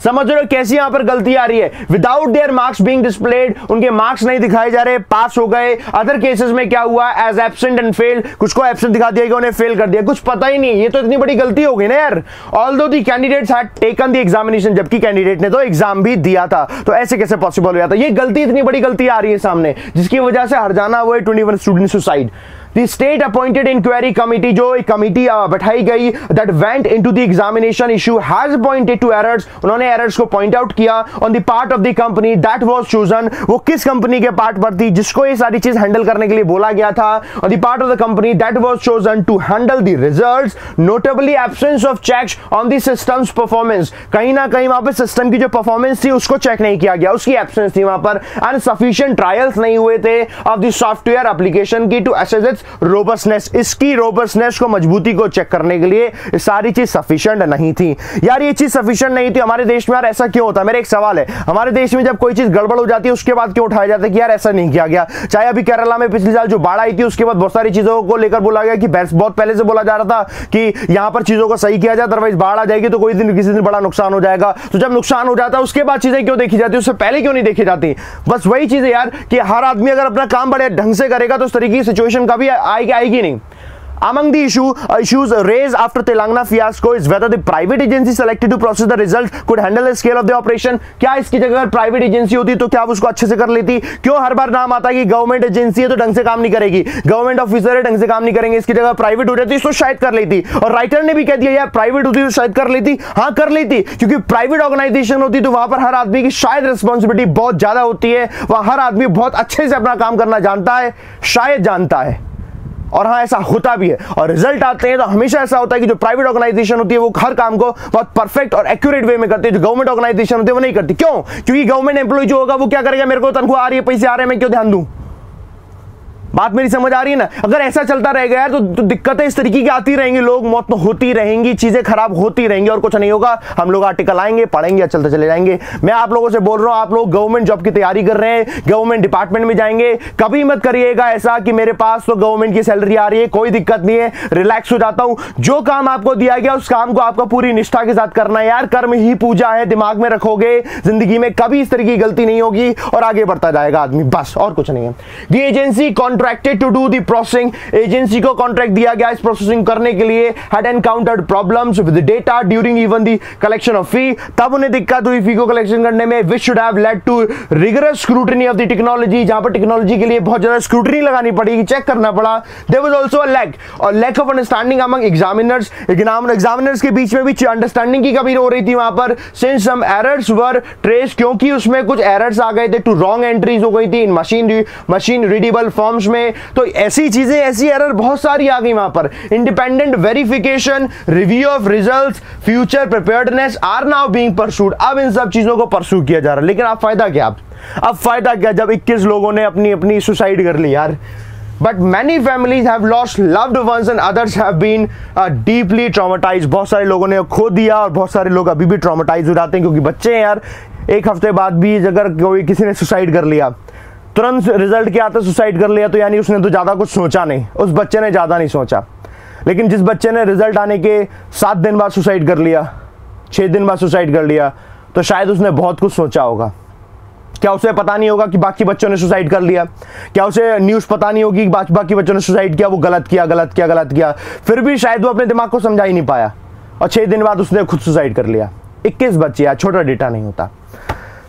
समझ रहे हो कैसी यहाँ पर गलती आ रही है? Without their marks being displayed उनके मार्क्स नहीं दिखाए जा रहे पास हो गए। अदर केसेस में क्या हुआ? एज एबसेंट एंड फेल कुछ को एबसेंट दिखा दिया गया, उन्हें फेल कर दिया। कुछ पता ही नहीं, ये तो इतनी बड़ी गलती हो गई ना यार। Although the candidates had taken the examination जबकि कैंडिडेट ने तो एग्ज़ाम भी दिया था। तो ऐसे कैसे पॉसिबल हो जाता? ये गलती इतनी बड़ी गलती आ रही है सामने, जिसकी वजह से हर जाना हुआ है twenty one student suicide state appointed inquiry committee जो एक कमिटी बैठाई गई that went into the examination issue has pointed to errors उन्होंने एरर्स को पॉइंट आउट किया. On the part of the company that was chosen वो किस company के पार्ट पर थी? जिसको ये सारी चीज़ हैंडल करने के लिए बोला गया था. On the part of the company that was chosen to handle the results notably absence of checks on the systems performance कहीं ना कहीं वहाँ पे सिस्टम की जो परफॉर्मेंस थी, उसको चेक नहीं किया गया. उसकी एब्सेंस थी वहाँ पर. एंड सफिशिएंट ट्रायल्स नहीं हुए थे ऑफ़ द सॉफ्टवेयर एप्लीकेशन की टू असेस इट्स रोबसनेस इसकी रोबसनेस को, मजबूती को चेक करने के लिए सारी चीज़ सफिशिएंट नहीं थी। यार, ये चीज़ सफिशिएंट नहीं थी। हमारे देश में यार ऐसा क्यों होता है? मेरा एक सवाल है। हमारे देश में जब कोई चीज़ गड़बड़ हो जाती है, उसके बाद क्यों उठाया जाता है कि यार ऐसा नहीं किया गया? चाहे अभी केरला में पिछले साल जो बाढ़ आई थी, उसके बाद बहुत सारी चीज़ों को लेकर बोला गया कि बहुत पहले से बोला जा रहा था कि यहाँ पर चीज़ों को सही किया जाए अदरवाइज़ बाढ़ आ जाएगी तो कोई दिन, किसी दिन बड़ा नुकसान हो जाएगा। तो जब नुकसान हो जाता है, उसके बाद चीज़ें क्यों देखी जाती है? उससे पहले क्यों नहीं देखी जाती? बस वही चीज़ है यार कि हर आदमी अगर अपना काम बड़े ढंग से करेगा तो उस तरीके की सिचुएशन कभी आएगी आएगी नहीं। Among the issue uh, issues raised after telangana fiasco is whether the private agency selected to process the result could handle the scale of the operation. क्या इसकी जगह अगर प्राइवेट एजेंसी होती तो क्या उसको अच्छे से कर लेती? क्यों हर बार नाम आता है कि गवर्नमेंट एजेंसी है तो ढंग से काम नहीं करेगी? गवर्नमेंट ऑफिसर है ढंग से काम नहीं करेंगे। इसकी जगह प्राइवेट हो जाती तो शायद कर लेती। और राइटर ने भी कह दिया यार प्राइवेट होती तो शायद कर लेती। हाँ कर लेती क्योंकि प्राइवेट ऑर्गेनाइजेशन होती तो वहाँ पर हर आदमी की शायद रिस्पॉन्सिबिलिटी बहुत ज़्यादा होती है। वहाँ हर आदमी बहुत अच्छे से अपना काम करना जानता है शायद जानता है। और हाँ ऐसा होता भी है। और रिज़ल्ट आते हैं तो हमेशा ऐसा होता है कि जो प्राइवेट ऑर्गेनाइजेशन होती है, वो हर काम को बहुत परफेक्ट और एक्यूरेट वे में करती है। जो गवर्नमेंट ऑर्गेनाइजेशन होती है, वो नहीं करती। क्यों? क्योंकि गवर्नमेंट एम्प्लॉय जो होगा, वो क्या करेगा? मेरे को तनख्वाह आ रही है, पैसे आ रहे हैं, मैं क्यों ध्यान दूँ? बात मेरी समझ आ रही है ना? अगर ऐसा चलता रहेगा यार तो, तो दिक्कतें इस तरीके की आती रहेंगी लोग मौत तो होती रहेंगी चीज़ें खराब होती रहेंगी और कुछ नहीं होगा। हम लोग आर्टिकल आएँगे पढ़ेंगे चलते चले जाएँगे। मैं आप लोगों से बोल रहा हूँ आप लोग गवर्नमेंट जॉब की तैयारी कर रहे हैं गवर्नमेंट डिपार्टमेंट में जाएँगे। कभी मत करिएगा ऐसा कि मेरे पास तो गवर्नमेंट की सैलरी आ रही है कोई दिक्कत नहीं है रिलैक्स हो जाता हूँ। जो काम आपको दिया गया उस काम को आपको पूरी निष्ठा के साथ करना है यार। कर्म ही पूजा है दिमाग में रखोगे ज़िंदगी में कभी इस तरह की गलती नहीं होगी और आगे बढ़ता जाएगा आदमी। बस और कुछ नहीं है। The agency contracted to do the processing agency को कॉन्ट्रैक्ट दिया गया इस प्रोसेसिंग करने के लिए. Had encountered problems with data during even the collection of fee तब उन्हें दिक्कत हुई फ़ी को कलेक्शन करने में. Which should have led to rigorous scrutiny of the technology जहाँ पर टेक्नोलॉजी के लिए बहुत ज़्यादा स्क्रूटनी लगानी पड़ेगी चेक करना पड़ा. There was also a lack और lack of understanding among examiners examiners के बीच में भी अंडरस्टैंडिंग की कमी हो रही थी वहाँ पर. Since some errors were trace क्योंकि उसमें कुछ एरर्स आ गए थे टू रॉन्ग एंट्रीज हो गई थी. इन मशीन मशीन रीडेबल फॉर्म्स में तो ऐसी चीज़ें, ऐसी एरर बहुत सारी आ गई वहाँ पर। Independent verification review of results future preparedness are now being pursued अब इन सब चीज़ों को परसू किया जा रहा है। लेकिन अब फ़ायदा क्या? अब फ़ायदा क्या जब 21 लोगों ने अपनी अपनी सुसाइड कर ली यार? But many families have lost loved ones and others have been deeply traumatised बहुत सारे लोगों ने खो दिया और बहुत सारे लोग अभी भी ट्रामेटाइज हो जाते हैं क्योंकि बच्चे हैं यार। एक हफ़्ते बाद भी अगर कोई किसी ने सुसाइड कर लिया तुरंत रिज़ल्ट क्या आता सुसाइड कर लिया तो यानी उसने तो ज़्यादा कुछ सोचा नहीं। उस बच्चे ने ज़्यादा नहीं सोचा। लेकिन जिस बच्चे ने रिज़ल्ट आने के सात दिन बाद सुसाइड कर लिया छः दिन बाद सुसाइड कर लिया तो शायद उसने बहुत कुछ सोचा होगा। क्या उसे पता नहीं होगा कि बाकी बच्चों ने सुसाइड कर लिया? क्या उसे न्यूज़ पता नहीं होगी कि बाकी बच्चों ने सुसाइड किया? वो गलत किया गलत किया गलत किया। फिर भी शायद वो अपने दिमाग को समझा ही नहीं पाया। और छः दिन बाद उसने खुद सुसाइड कर लिया। इक्कीस बच्चे यार छोटा डेटा नहीं होता।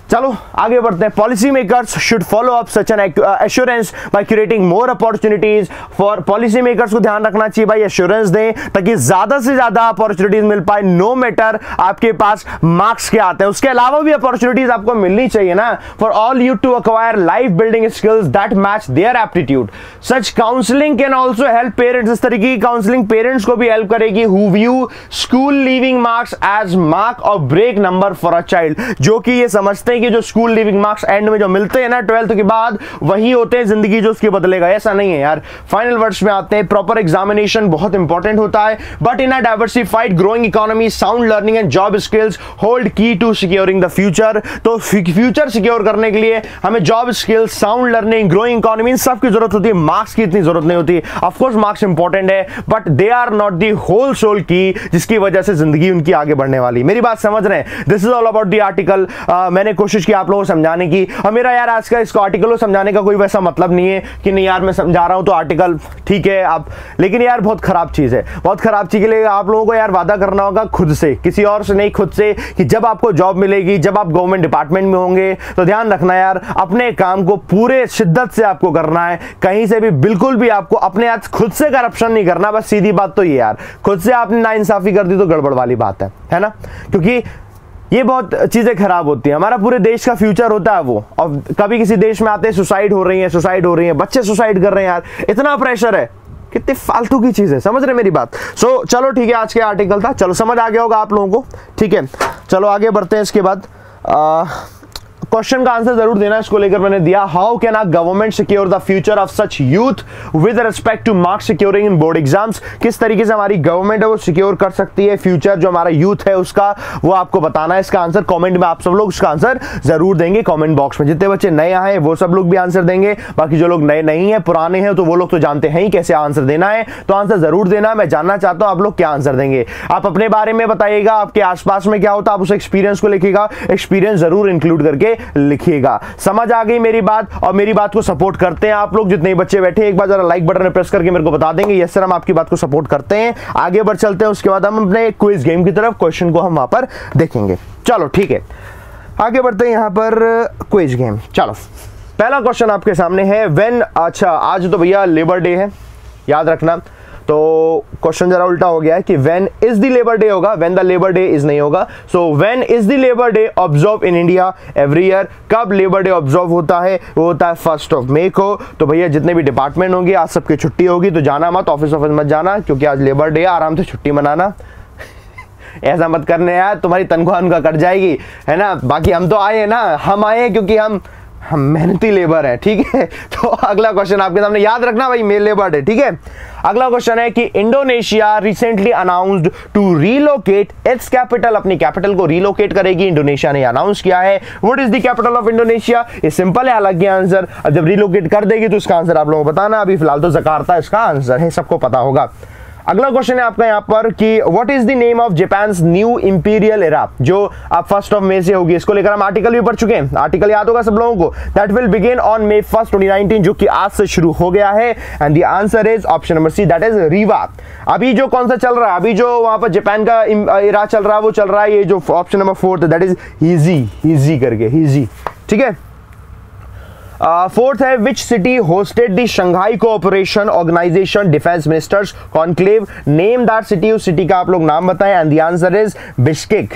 चलो, आगे बढ़ते हैं। Policy makers should follow up such an assurance by creating more opportunities for policy makers को ध्यान रखना चाहिए भाई एश्योरेंस दें, ताकि ज़्यादा से ज़्यादा अपॉर्चुनिटीज़ मिल पाए नो मैटर आपके पास मार्क्स क्या आते हैं। उसके अलावा भी अपॉर्चुनिटीज़ आपको मिलनी चाहिए ना। For all you to acquire life building skills that match their aptitude such counselling can also help parents इस तरीके की काउंसलिंग पेरेंट्स को भी हेल्प करेगी who view school leaving marks as make or break number for a child जो कि ये समझते हैं कि जो स्कूल लिविंग मार्क्स एंड में जो मिलते हैं ना ट्वेल्थ के बाद वही होते हैं, ज़िंदगी जो उसकी बदलेगा। ऐसा नहीं है यार। फाइनल वर्ष में आते हैं प्रॉपर एग्जामिनेशन बहुत इंपॉर्टेंट होता है but in a diversified growing economy sound learning and job skills hold key to securing the future तो फ्यूचर सिक्योर करने के लिए हमें job skills sound learning growing economy इन सब की ज़रूरत होती है। मार्क्स की इतनी ज़रूरत नहीं होती। ऑफकोर्स मार्क्स इंपॉर्टेंट है but they are not the whole sole की जिसकी वजह से ज़िंदगी उनकी आगे बढ़ने वाली मेरी बात समझ रहे हैं? This is all about the article मैंने कोशिश की आप लोगों को समझाने की। और मेरा यार आज का इसको आर्टिकल को समझाने का कोई वैसा मतलब नहीं है कि नहीं यार मैं समझा रहा हूँ तो आर्टिकल ठीक है आप, लेकिन यार बहुत खराब चीज़ है। बहुत खराब चीज़ के लिए आप लोगों को यार वादा करना होगा खुद से, किसी और से नहीं, खुद से, कि जब आपको जॉब मिलेगी, जब आप गवर्नमेंट डिपार्टमेंट में होंगे तो ध्यान रखना यार, अपने काम को पूरे शिद्दत से आपको करना है। कहीं से भी बिल्कुल भी आपको अपने हाथ खुद से करप्शन नहीं करना, बस सीधी बात तो ये यार, खुद से आपने नाइंसाफी कर दी तो गड़बड़ वाली बात है है ना? क्योंकि ये बहुत चीज़ें खराब होती हैं। हमारा पूरे देश का फ्यूचर होता है वो। और कभी किसी देश में आते हैं सुसाइड हो रही है सुसाइड हो रही है। बच्चे सुसाइड कर रहे हैं यार। इतना प्रेशर है। कितनी फालतू की चीज़। है समझ रहे मेरी बात? सो so, चलो ठीक है आज के आर्टिकल था। चलो समझ आ गया होगा आप लोगों को। ठीक है। चलो आगे बढ़ते हैं इसके बाद। आ, क्वेश्चन का आंसर ज़रूर देना इसको लेकर मैंने दिया how can a government secure the future of such youth with respect to marks securing in board exams किस तरीके से हमारी गवर्नमेंट है, वो सिक्योर कर सकती है फ्यूचर जो हमारा यूथ है, उसका, वो आपको बताना है, इसका आंसर कॉमेंट में आप सब लोग उसका आंसर ज़रूर देंगे कॉमेंट बॉक्स में। जितने बच्चे नए आए वो सब लोग भी आंसर देंगे, बाकी जो लोग नए नहीं है, पुराने हैं तो वो लोग तो जानते हैं ही कैसे आंसर देना है। तो आंसर ज़रूर देना, मैं जानना चाहता हूँ आप लोग क्या आंसर देंगे। आप अपने बारे में बताइएगा, आपके आसपास में क्या होता है, आप उस एक्सपीरियंस को लिखेगा एक्सपीरियंस ज़रूर इंक्लूड करके लिखिएगा। समझ आ गई मेरी बात और मेरी बात को सपोर्ट करते हैं आप लोग। जितने बच्चे बैठे एक बार जरा लाइक बटन प्रेस करके मेरे को बता देंगे। यस सर हम आपकी बात को सपोर्ट करते हैं। आगे बढ़ चलते हैं, उसके बाद हम अपने क्विज गेम की तरफ़ क्वेश्चन को हम वहाँ पर देखेंगे। चलो, ठीक है। आगे बढ़ते हैं यहाँ पर क्विज गेम चलो, पहला क्वेश्चन आपके सामने है वेन अच्छा आज तो भैया लेबर डे है। याद रखना। तो क्वेश्चन जरा उल्टा हो गया है कि when is the labour day होगा? When the labour day is नहीं होगा। So when is the labour day observe in India every year कब लेबर डे ऑब्ज़र्व होता है? वो होता है फ़र्स्ट ऑफ़ मे को। तो भैया, जितने भी डिपार्टमेंट होंगे, आज सबकी छुट्टी होगी तो जाना मत ऑफ़िस ऑफ़िस मत जाना, क्योंकि आज लेबर डे आराम से छुट्टी मनाना। ऐसा मत करने यार, तुम्हारी तनख्वाह उनका कट जाएगी, है ना? बाकी हम तो आए हैं ना, हम आए हैं क्योंकि हम हम मेहनती लेबर है, ठीक है? तो अगला क्वेश्चन आपके सामने याद रखना भाई मेल लेबर है ठीक है? अगला क्वेश्चन है कि Indonesia recently announced to relocate its capital अपनी कैपिटल को रीलोकेट करेगी। इंडोनेशिया ने अनाउंस किया है। What is the capital of Indonesia? ये सिंपल है, अलग आंसर अब जब रीलोकेट कर देगी तो इसका आंसर आप लोगों को बताना अभी फ़िलहाल तो जकार्ता इसका आंसर है, सबको पता होगा। अगला क्वेश्चन है आपका यहाँ पर कि what is the name of Japan new imperial era जो आप फ़र्स्ट ऑफ़ मे से होगी। इसको लेकर हम आर्टिकल भी पढ़ चुके हैं। आर्टिकल याद होगा सब लोगों को। That will begin on May first 2019 जो कि आज से शुरू हो गया है। And the answer is option number C that is Reiwa अभी जो कौन सा चल रहा है? अभी जो वहाँ पर जापान का इरा चल रहा है, वो चल रहा है ये जो option number fourth that is easy easy करके इजी ठीक है? फोर्थ है which city hosted the Shanghai Cooperation Organisation defence ministers conclave name that city उस सिटी का आप लोग नाम बताएँ and the answer is Bishkek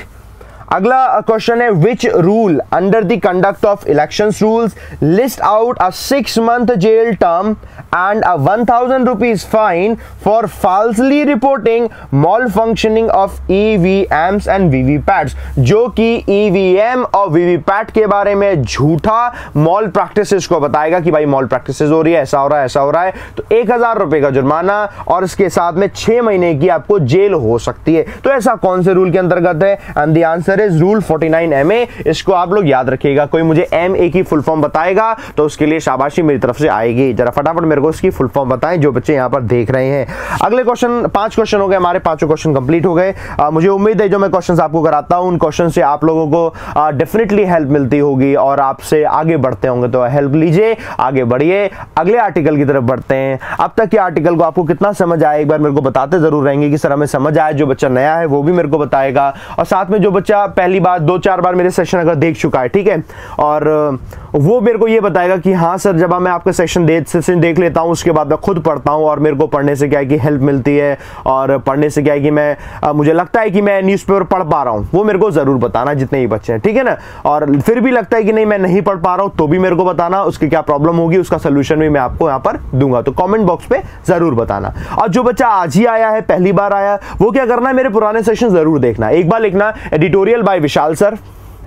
अगला क्वेश्चन है which rule under the conduct of election rules list out a six month jail term and a one thousand rupees fine for falsely reporting mall functioning of EVMs and VVPATs जो कि EVM और VVPAT के बारे में झूठा mall practice को बताएगा कि भाई मॉल प्रैक्टिस हो रही है, ऐसा हो रहा है, ऐसा हो रहा है तो एक हज़ार रुपए का जुर्माना और इसके साथ में छह महीने की आपको जेल हो सकती है। तो ऐसा कौन से रूल के अंतर्गत है? And the answer answer is rule 49 M इसको आप लोग याद रखिएगा। कोई मुझे एम ए की फुल फॉर्म बताएगा तो उसके लिए शाबाशी मेरी तरफ़ से आएगी। जरा फटाफट मेरे को इसकी फुल फॉर्म बताएँ, जो बच्चे यहाँ पर देख रहे हैं। अगले क्वेश्चन पाँच क्वेश्चन हो गए, हमारे पाँचों क्वेश्चन कंप्लीट हो गए। मुझे उम्मीद है जो मैं क्वेश्चन आपको कराता हूँ, उन क्वेश्चन से आप लोगों को डेफिनेटली हेल्प मिलती होगी और आपसे आगे बढ़ते होंगे। तो हेल्प लीजिए, आगे बढ़िए। अगले आर्टिकल की तरफ़ बढ़ते हैं। अब तक के आर्टिकल को आपको कितना समझ आया, एक बार मेरे को बताते ज़रूर रहेंगे कि सर हमें समझ आया, जो बच्चा नया है वो भी मेरे को बताएगा। और साथ में जो बच्चा पहली बार दो चार बार मेरे सेशन अगर देख चुका है ठीक है? और वो मेरे को ये बताएगा कि हाँ सर जब मैं आपका सेशन दे सेशन देख लेता हूँ उसके बाद मैं खुद पढ़ता हूँ और मेरे को पढ़ने से क्या है कि हेल्प मिलती है और पढ़ने से क्या है कि मैं आ, मुझे लगता है कि मैं न्यूज़पेपर पढ़ पा रहा हूँ। वो मेरे को ज़रूर बताना जितने ही बच्चे हैं ठीक है ना? और फिर भी लगता है कि नहीं मैं नहीं पढ़ पा रहा हूँ तो भी मेरे को बताना उसकी क्या प्रॉब्लम होगी उसका सोल्यूशन भी मैं आपको यहाँ पर दूँगा। तो कॉमेंट बॉक्स पे ज़रूर बताना। और जो बच्चा आज ही आया है पहली बार आया वो क्या करना है मेरे पुराने सेशन ज़रूर देखना। एक बार लिखना एडिटोरियल बाय विशाल सर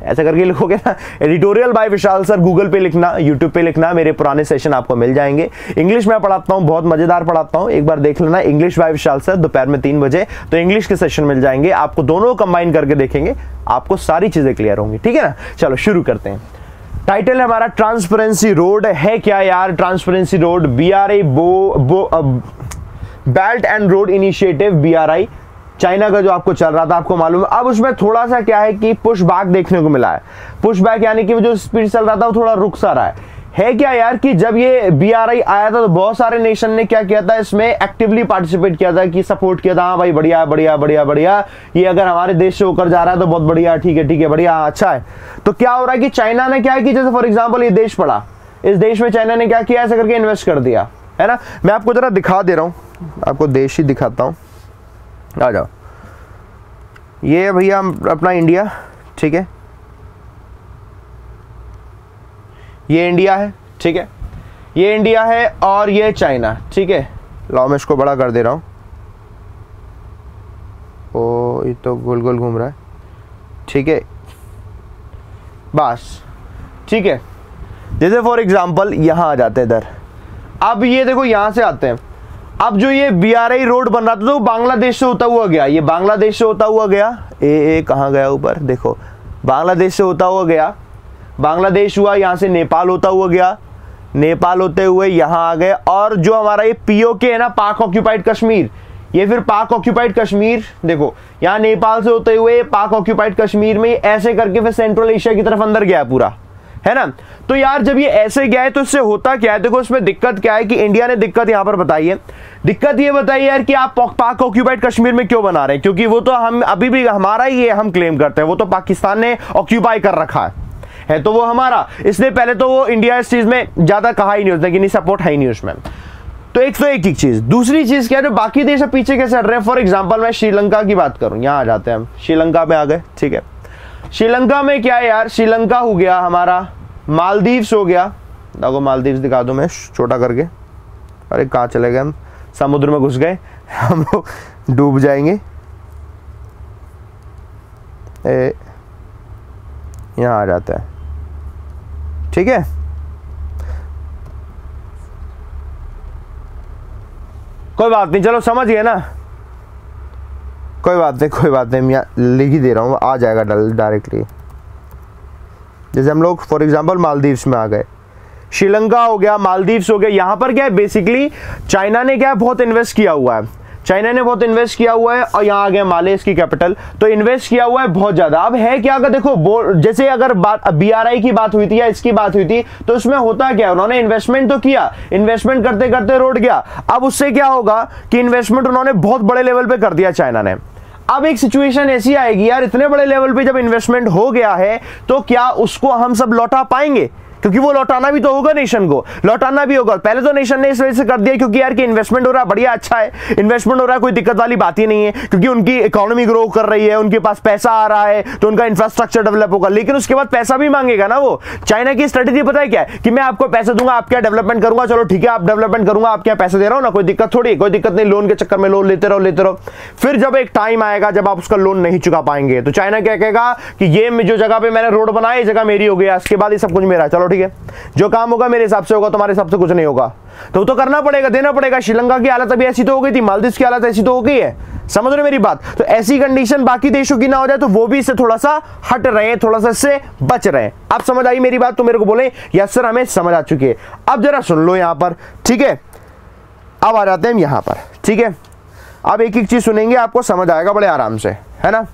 ऐसा करके लिखोगे ना editorial by Vishal sir Google पे लिखना यूट्यूब पे लिखना, मेरे पुराने सेशन आपको मिल जाएँगे। इंग्लिश में पढ़ाता हूँ, बहुत मज़ेदार पढ़ाता हूँ। एक बार देख लेना इंग्लिश बाय विशाल सर दोपहर में तीन बजे तो इंग्लिश के सेशन मिल जाएँगे। आपको दोनों कंबाइन करके देखेंगे, आपको सारी चीज़ें क्लियर होंगी, ठीक है ना? चलो, शुरू करते हैं। टाइटल है हमारा ट्रांसपेरेंसी रोड है क्या यार? Transparency road B R I बो बो belt and road initiative B R I China का जो आपको चल रहा था, आपको मालूम है। अब उसमें थोड़ा सा क्या है कि पुश बैक देखने को मिला है। पुश बैक यानी कि जो स्पीड चल रहा था, वो थोड़ा रुक सा रहा है। है क्या यार कि जब ये बी आया था तो बहुत सारे नेशन ने क्या किया था, इसमें एक्टिवली पार्टिसिपेट किया था कि सपोर्ट किया था। हाँ भाई, बढ़िया बढ़िया बढ़िया बढ़िया। ये अगर हमारे देश से होकर जा रहा है तो बहुत बढ़िया, ठीक है ठीक है, बढ़िया अच्छा है। तो क्या हो रहा है कि चाइना ने क्या कि जैसे फॉर एग्ज़ाम्पल ये देश पड़ा। इस देश में चाइना ने क्या किया, ऐसा करके इन्वेस्ट कर दिया। है ना? मैं आपको जरा दिखा दे रहा हूँ। आपको देश ही दिखाता हूँ। आ जाओ। ये भैया अपना इंडिया ठीक है? ये इंडिया है, ठीक है? ये इंडिया है और ये चाइना ठीक है? लाओ, मैं इसको बड़ा कर दे रहा हूँ। ओ, ये तो गोल गोल घूम रहा है। ठीक है? बस, ठीक है? जैसे फॉर एग्जांपल यहाँ आ जाते हैं इधर। अब ये देखो, यहाँ से आते हैं। अब जो ये बी आर रोड बन रहा था तो बांग्लादेश से होता हुआ गया। ये बांग्लादेश से होता हुआ गया। ए ए, कहाँ गया ऊपर? देखो। बांग्लादेश से होता हुआ गया। बांग्लादेश हुआ, यहाँ से नेपाल होता हुआ गया। नेपाल होते हुए यहाँ आ गए। और जो हमारा ये पीओके है ना, पाक ऑक्यूपाइड कश्मीर, ये फिर पाक ऑक्यूपाइड कश्मीर, देखो। यहाँ नेपाल से होते हुए पाक ऑक्यूपाइड कश्मीर में ऐसे करके फिर सेंट्रल एशिया की तरफ़ अंदर गया पूरा। है ना? तो यार, जब ये ऐसे गया है तो इससे होता क्या है? देखो, इसमें दिक्कत क्या है कि इंडिया ने दिक्कत यहाँ पर बताई है। दिक्कत ये बताई यार कि आप पाक ऑक्यूपाइड कश्मीर में क्यों बना रहे हैं? क्योंकि वो तो हम, अभी भी हमारा ही है हम क्लेम करते हैं। वो तो पाकिस्तान ने ऑक्यूपाई कर रखा है। है तो वो हमारा। इसलिए पहले तो वो इंडिया इस चीज़ में ज़्यादा कहा ही नहीं होता कि नहीं सपोर्ट है ही नहीं उसमें। तो एक तो एक ही चीज़। दूसरी चीज़ क्या है जो बाकी देश पीछे कैसे हट रहे हैं? फॉर एग्ज़ाम्पल मैं श्रीलंका की बात करूँ। यहाँ आ जाते हैं हम। श्रीलंका में आ गए, ठीक है। श्रीलंका में क्या है यार? श्रीलंका हो गया हमारा। मालदीव्स हो गया। देखो, मालदीव्स दिखा दो मैं, छोटा करके। अरे, कहाँ चले गए हम? समुद्र में घुस गए। हम लोग डूब जाएँगे। ए, यहाँ आ जाता है। ठीक है? कोई बात नहीं, चलो, समझ गए ना? कोई बात नहीं, कोई बात नहीं, मैं लिख ही दे रहा हूँ, आ जाएगा डायरेक्टली जैसे हम लोग फॉर एग्ज़ाम्पल मालदीव्स में आ गए। श्रीलंका हो गया, मालदीव्स हो गया, यहाँ पर क्या है बेसिकली चाइना ने क्या है, बहुत इन्वेस्ट किया हुआ है। चाइना ने बहुत इन्वेस्ट किया हुआ है और यहाँ आ गया माले, इसकी कैपिटल तो इन्वेस्ट किया हुआ है बहुत ज़्यादा। अब है क्या? अगर देखो जैसे अगर बात की बात हुई थी या इसकी बात हुई थी तो उसमें होता क्या? उन्होंने इन्वेस्टमेंट तो किया। इन्वेस्टमेंट करते करते रोड गया। अब उससे क्या होगा कि इन्वेस्टमेंट उन्होंने बहुत बड़े लेवल पे कर दिया चाइना ने। अब एक सिचुएशन ऐसी आएगी, यार, इतने बड़े लेवल पे जब इन्वेस्टमेंट हो गया है तो क्या उसको हम सब लौटा पाएँगे? क्योंकि वो लौटाना भी तो होगा नेशन को। लौटाना भी होगा। पहले तो नेशन ने इस वजह से कर दिया क्योंकि यार कि इन्वेस्टमेंट हो रहा, बढ़िया अच्छा है। इन्वेस्टमेंट हो रहा है कोई दिक्कत वाली बात ही नहीं है, क्योंकि उनकी इकोनॉमी ग्रो कर रही है, उनके पास पैसा आ रहा है तो उनका इंफ्रास्ट्रक्चर डेवलप होगा। लेकिन उसके बाद पैसा भी मांगेगा ना वो। चाइना की स्ट्रेटेजी पता है क्या है? कि मैं आपको पैसे दूँगा आप क्या डेवलपमेंट करूँगा, चलो ठीक है, आप डेवलपमेंट करूँगा आप क्या पैसे दे रहा हूँ, ना कोई दिक्कत थोड़ी, कोई दिक्कत नहीं लोन के चक्कर में लोन लेते रहो लेते रहो। फिर जब एक टाइम आएगा, जब आप उसका लोन नहीं चुका पाएँगे तो चाइना क्या कहेगा कि ये जो जगह पे मैंने रोड बनाया जगह मेरी हो गया इसके बाद ये सब कुछ मेरा चलो ठीक है? जो काम होगा मेरे हिसाब से होगा, तुम्हारे हिसाब से कुछ नहीं होगा। तो तो करना पड़ेगा, देना पड़ेगा। श्रीलंका की हालत अभी ऐसी तो हो गई थी मालदीव की हालत ऐसी तो हो गई है। समझ रहे मेरी बात? तो ऐसी कंडीशन बाकी देशों की ना हो जाए तो वो भी इससे थोड़ा सा हट रहे हैं थोड़ा सा इससे बच रहे हैं। अब समझ आई मेरी बात? तो मेरे को बोले यस सर हमें समझ आ चुकी है। अब जरा सुन लो यहाँ पर, ठीक है? अब आ जाते हैं हम यहाँ पर, ठीक है? अब एक एक चीज़ सुनेंगे, आपको समझ आएगा बड़े आराम से, है ना?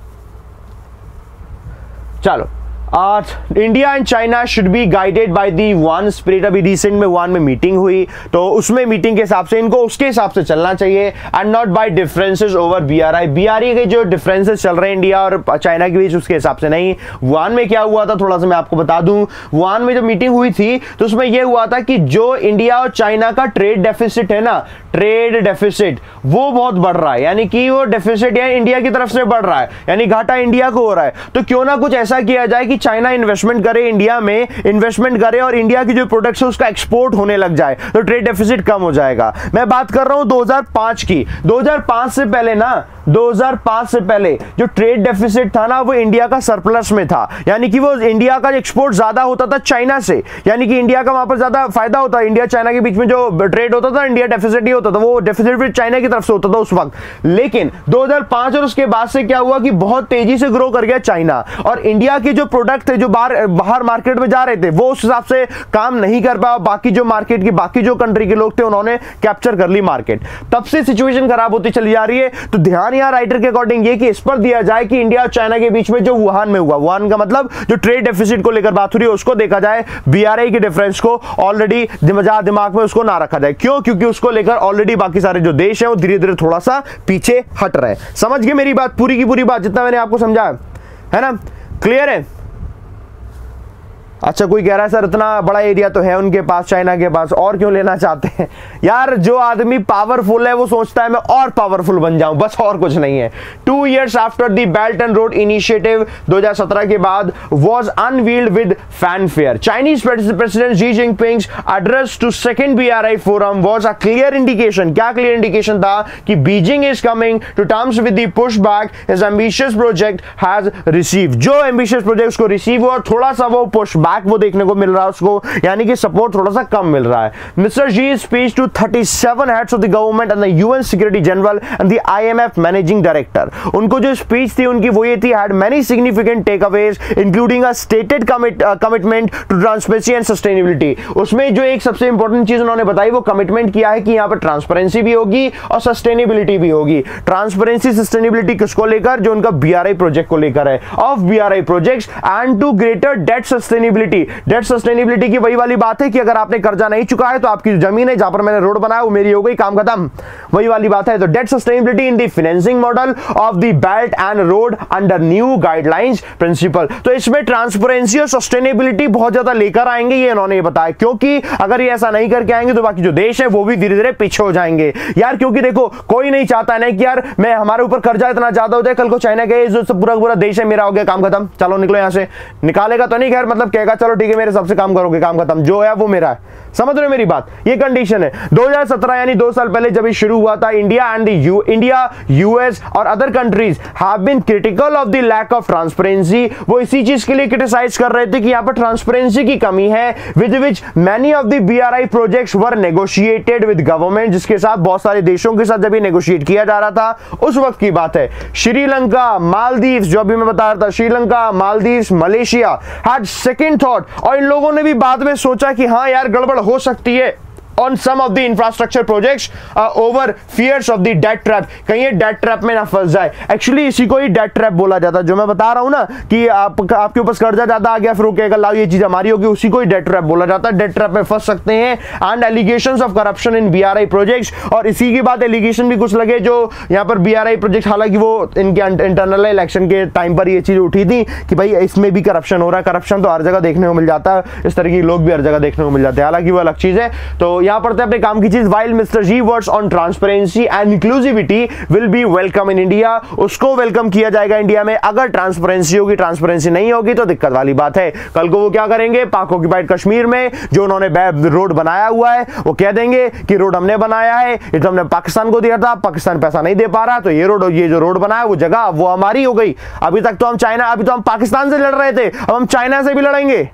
चलो। India and China should be guided by the Wuhan spirit अभी रिसेंट में वन में मीटिंग हुई तो उसमें मीटिंग के हिसाब से, इनको उसके हिसाब से चलना चाहिए and not by differences over BRI BRI के जो डिफरेंसेस चल रहे हैं इंडिया और चाइना के बीच, उसके हिसाब से नहीं। वन में क्या हुआ था, थोड़ा सा मैं आपको बता दूँ। वन में जो मीटिंग हुई थी तो उसमें यह हुआ था कि जो इंडिया और चाइना का ट्रेड डेफिसिट है ना ट्रेड डेफिसिट, वो बहुत बढ़ रहा है। यानी कि वो डेफिसिट या इंडिया की तरफ़ से बढ़ रहा है। यानी घाटा इंडिया को हो रहा है। तो क्यों ना कुछ ऐसा किया जाए कि चाइना इन्वेस्टमेंट करे, इंडिया में इन्वेस्टमेंट करे और इंडिया की जो प्रोडक्ट्स है उसका एक्सपोर्ट होने लग जाए तो ट्रेड डेफिसिट कम हो जाएगा। मैं बात कर रहा हूँ 2005 की। 2005 से पहले ना 2005 से पहले जो ट्रेड डेफिसिट था ना, वो इंडिया का सरप्लस में था। यानी कि वो इंडिया का एक्सपोर्ट ज़्यादा होता था चाइना से। यानी कि इंडिया का वहाँ पर ज़्यादा फ़ायदा होता इंडिया चाइना के बीच में जो ट्रेड होता था, इंडिया डेफिसिट ही होता था, वो डेफिसिट फिर चाइना की तरफ़ से होता था उस वक्त। लेकिन 2005 और उसके बाद से क्या हुआ कि बहुत तेज़ी से ग्रो कर गया चाइना और इंडिया के जो प्रोडक्ट थे, जो बाहर बाहर मार्केट में जा रहे थे, वो उस हिसाब से काम नहीं कर पाया। बाकी जो मार्केट की, बाकी जो कंट्री के लोग थे, उन्होंने कैप्चर कर ली मार्केट तब से सिचुएशन खराब होती चली जा रही है। तो ध्यान यहाँ राइटर के अकॉर्डिंग ये कि इस पर दिया जाए कि इंडिया और चाइना के बीच में जो वुहान में हुआ वुहान का मतलब जो ट्रेड डेफिसिट को लेकर बात हो रही है, उसको देखा जाए बीआरआई के डिफरेंस को ऑलरेडी दिमाग में उसको ना रखा जाए। क्यों? क्योंकि उसको लेकर ऑलरेडी बाकी सारे जो देश है, वो धीरे धीरे थोड़ा सा पीछे हट रहे समझ गए मेरी बात? पूरी की पूरी बात जितना मैंने आपको समझाया है। ना? क्लियर है? अच्छा कोई कह रहा है, सर, इतना बड़ा एरिया तो है उनके पास, चाइना के पास, और क्यों लेना चाहते हैं? यार, जो आदमी पावरफुल है, वो सोचता है, मैं और पावरफुल बन जाऊँ, बस और कुछ नहीं है। Two years after the belt and road initiative 2017 के बाद was unveiled with fanfare Chinese president Xi Jinping address to second B R I forum was a clear indication क्या क्लियर इंडिकेशन था? कि Beijing is coming to terms with the push back ambitious project has receive जो ambitious project को receive हुआ, थोड़ा सा वो push back वो देखने को मिल रहा है, उसको यानी कि सपोर्ट थोड़ा सा कम मिल रहा है। Mister Xi speech to 37 heads of the government and the UN security general and the IMF managing director उनको जो स्पीच थी, उनकी वो ये थी had many significant takeaways including a stated commitment to transparency and sustainability उसमें जो एक सबसे इंपॉर्टेंट चीज़ उन्होंने बताई, वो कमिटमेंट किया है कि यहाँ पर ट्रांसपेरेंसी भी होगी और सस्टेनेबिलिटी भी होगी। ट्रांसपेरेंसी सस्टेनेबिलिटी किसको लेकर? जो उनका बीआरआई प्रोजेक्ट को लेकर है। Of BRI projects and to greater debt sustainability sustainability debt sustainability की वही वाली बात है कि अगर आपने कर्जा नहीं चुका है तो आपकी ज़मीन है, जहाँ पर मैंने रोड बनाया, वो मेरी हो गई, काम खत्म। वही वाली बात है। तो debt sustainability in the financing model of the belt and road under new guidelines principle तो इसमें ट्रांसपेरेंसी और सस्टेनेबिलिटी बहुत ज़्यादा लेकर आएँगे, ये इन्होंने बताया। क्योंकि अगर ये ऐसा नहीं करके आएँगे तो बाकी जो देश है, वो भी धीरे धीरे पीछे हो जाएँगे। यार, क्योंकि देखो, कोई नहीं चाहता ना कि यार, मैं हमारे ऊपर कर्जा इतना ज़्यादा हो जाए, कल को चाइना के जो पूरा पूरा देश है, मेरा हो गया, काम खत्म। चलो निकलो यहाँ से। निकालेगा तो नहीं, खैर मतलब कहेगा, चलो ठीक है, मेरे सबसे काम करोगे, काम खत्म। जो है, वो मेरा है। समझ रहे मेरी बात? ये कंडीशन है। 2017 यानी दो साल पहले जब ये शुरू हुआ था India and U India US और other countries have been critical of the lack of transparency वो इसी चीज़ के लिए क्रिटिसाइज कर रहे थे कि यहाँ पर ट्रांसपेरेंसी की कमी है with which many of the BRI projects were negotiated with government जिसके साथ बहुत सारे देशों के साथ जब ये नेगोशिएट किया जा रहा था, उस वक्त की बात है। श्रीलंका मालदीव जो अभी मैं बता रहा था, Sri Lanka Maldives Malaysia had second thought और इन लोगों ने भी बाद में सोचा कि हाँ यार गड़बड़ हो सकती है। On some of the infrastructure projects uh, over fears of the debt trap. कहीं ये debt trap में ना फंस जाए। एक्चुअली इसी को ही debt trap बोला जाता है। जो मैं बता रहा हूँ ना कि आप आपके ऊपर कर्जा ज़्यादा आ गया फिर कहेगा लाओ ये चीज़ हमारी होगी। उसी को ही debt trap बोला जाता है। Debt trap में फंस सकते हैं। And allegation of corruption in BRI projects और इसी की बात एलिगेशन भी कुछ लगे जो यहाँ पर बीआरआई प्रोजेक्ट हालाँकि वो इनके इंटरनल इलेक्शन के टाइम पर ये चीज़ उठी थी कि भाई इसमें भी करप्शन हो रहा है। करप्शन तो हर जगह देखने को मिल जाता है। इस तरह के लोग भी हर जगह देखने को मिल जाते हैं। हालाँकि वो अलग चीज़ है। तो यहाँ पर अपने काम की चीज़ while mister Xi words on transparency and inclusivity will be welcome in India उसको वेलकम किया जाएगा इंडिया में। अगर ट्रांसपेरेंसी होगी ट्रांसपेरेंसी नहीं होगी तो दिक्कत वाली बात है। कल को वो क्या करेंगे? पाक ऑक्यूपाइड कश्मीर में, जो उन्होंने रोड बनाया हुआ है, वो कह देंगे कि रोड हमने बनाया है, ये तो हमने पाकिस्तान को दिया था, पाकिस्तान पैसा नहीं दे पा रहा तो ये रोड, ये जो रोड बनाया वो जगह वो हमारी हो गई। अभी तक तो हम चाइना अभी तो हम पाकिस्तान से लड़ रहे थे, अब हम चाइना से भी लड़ेंगे।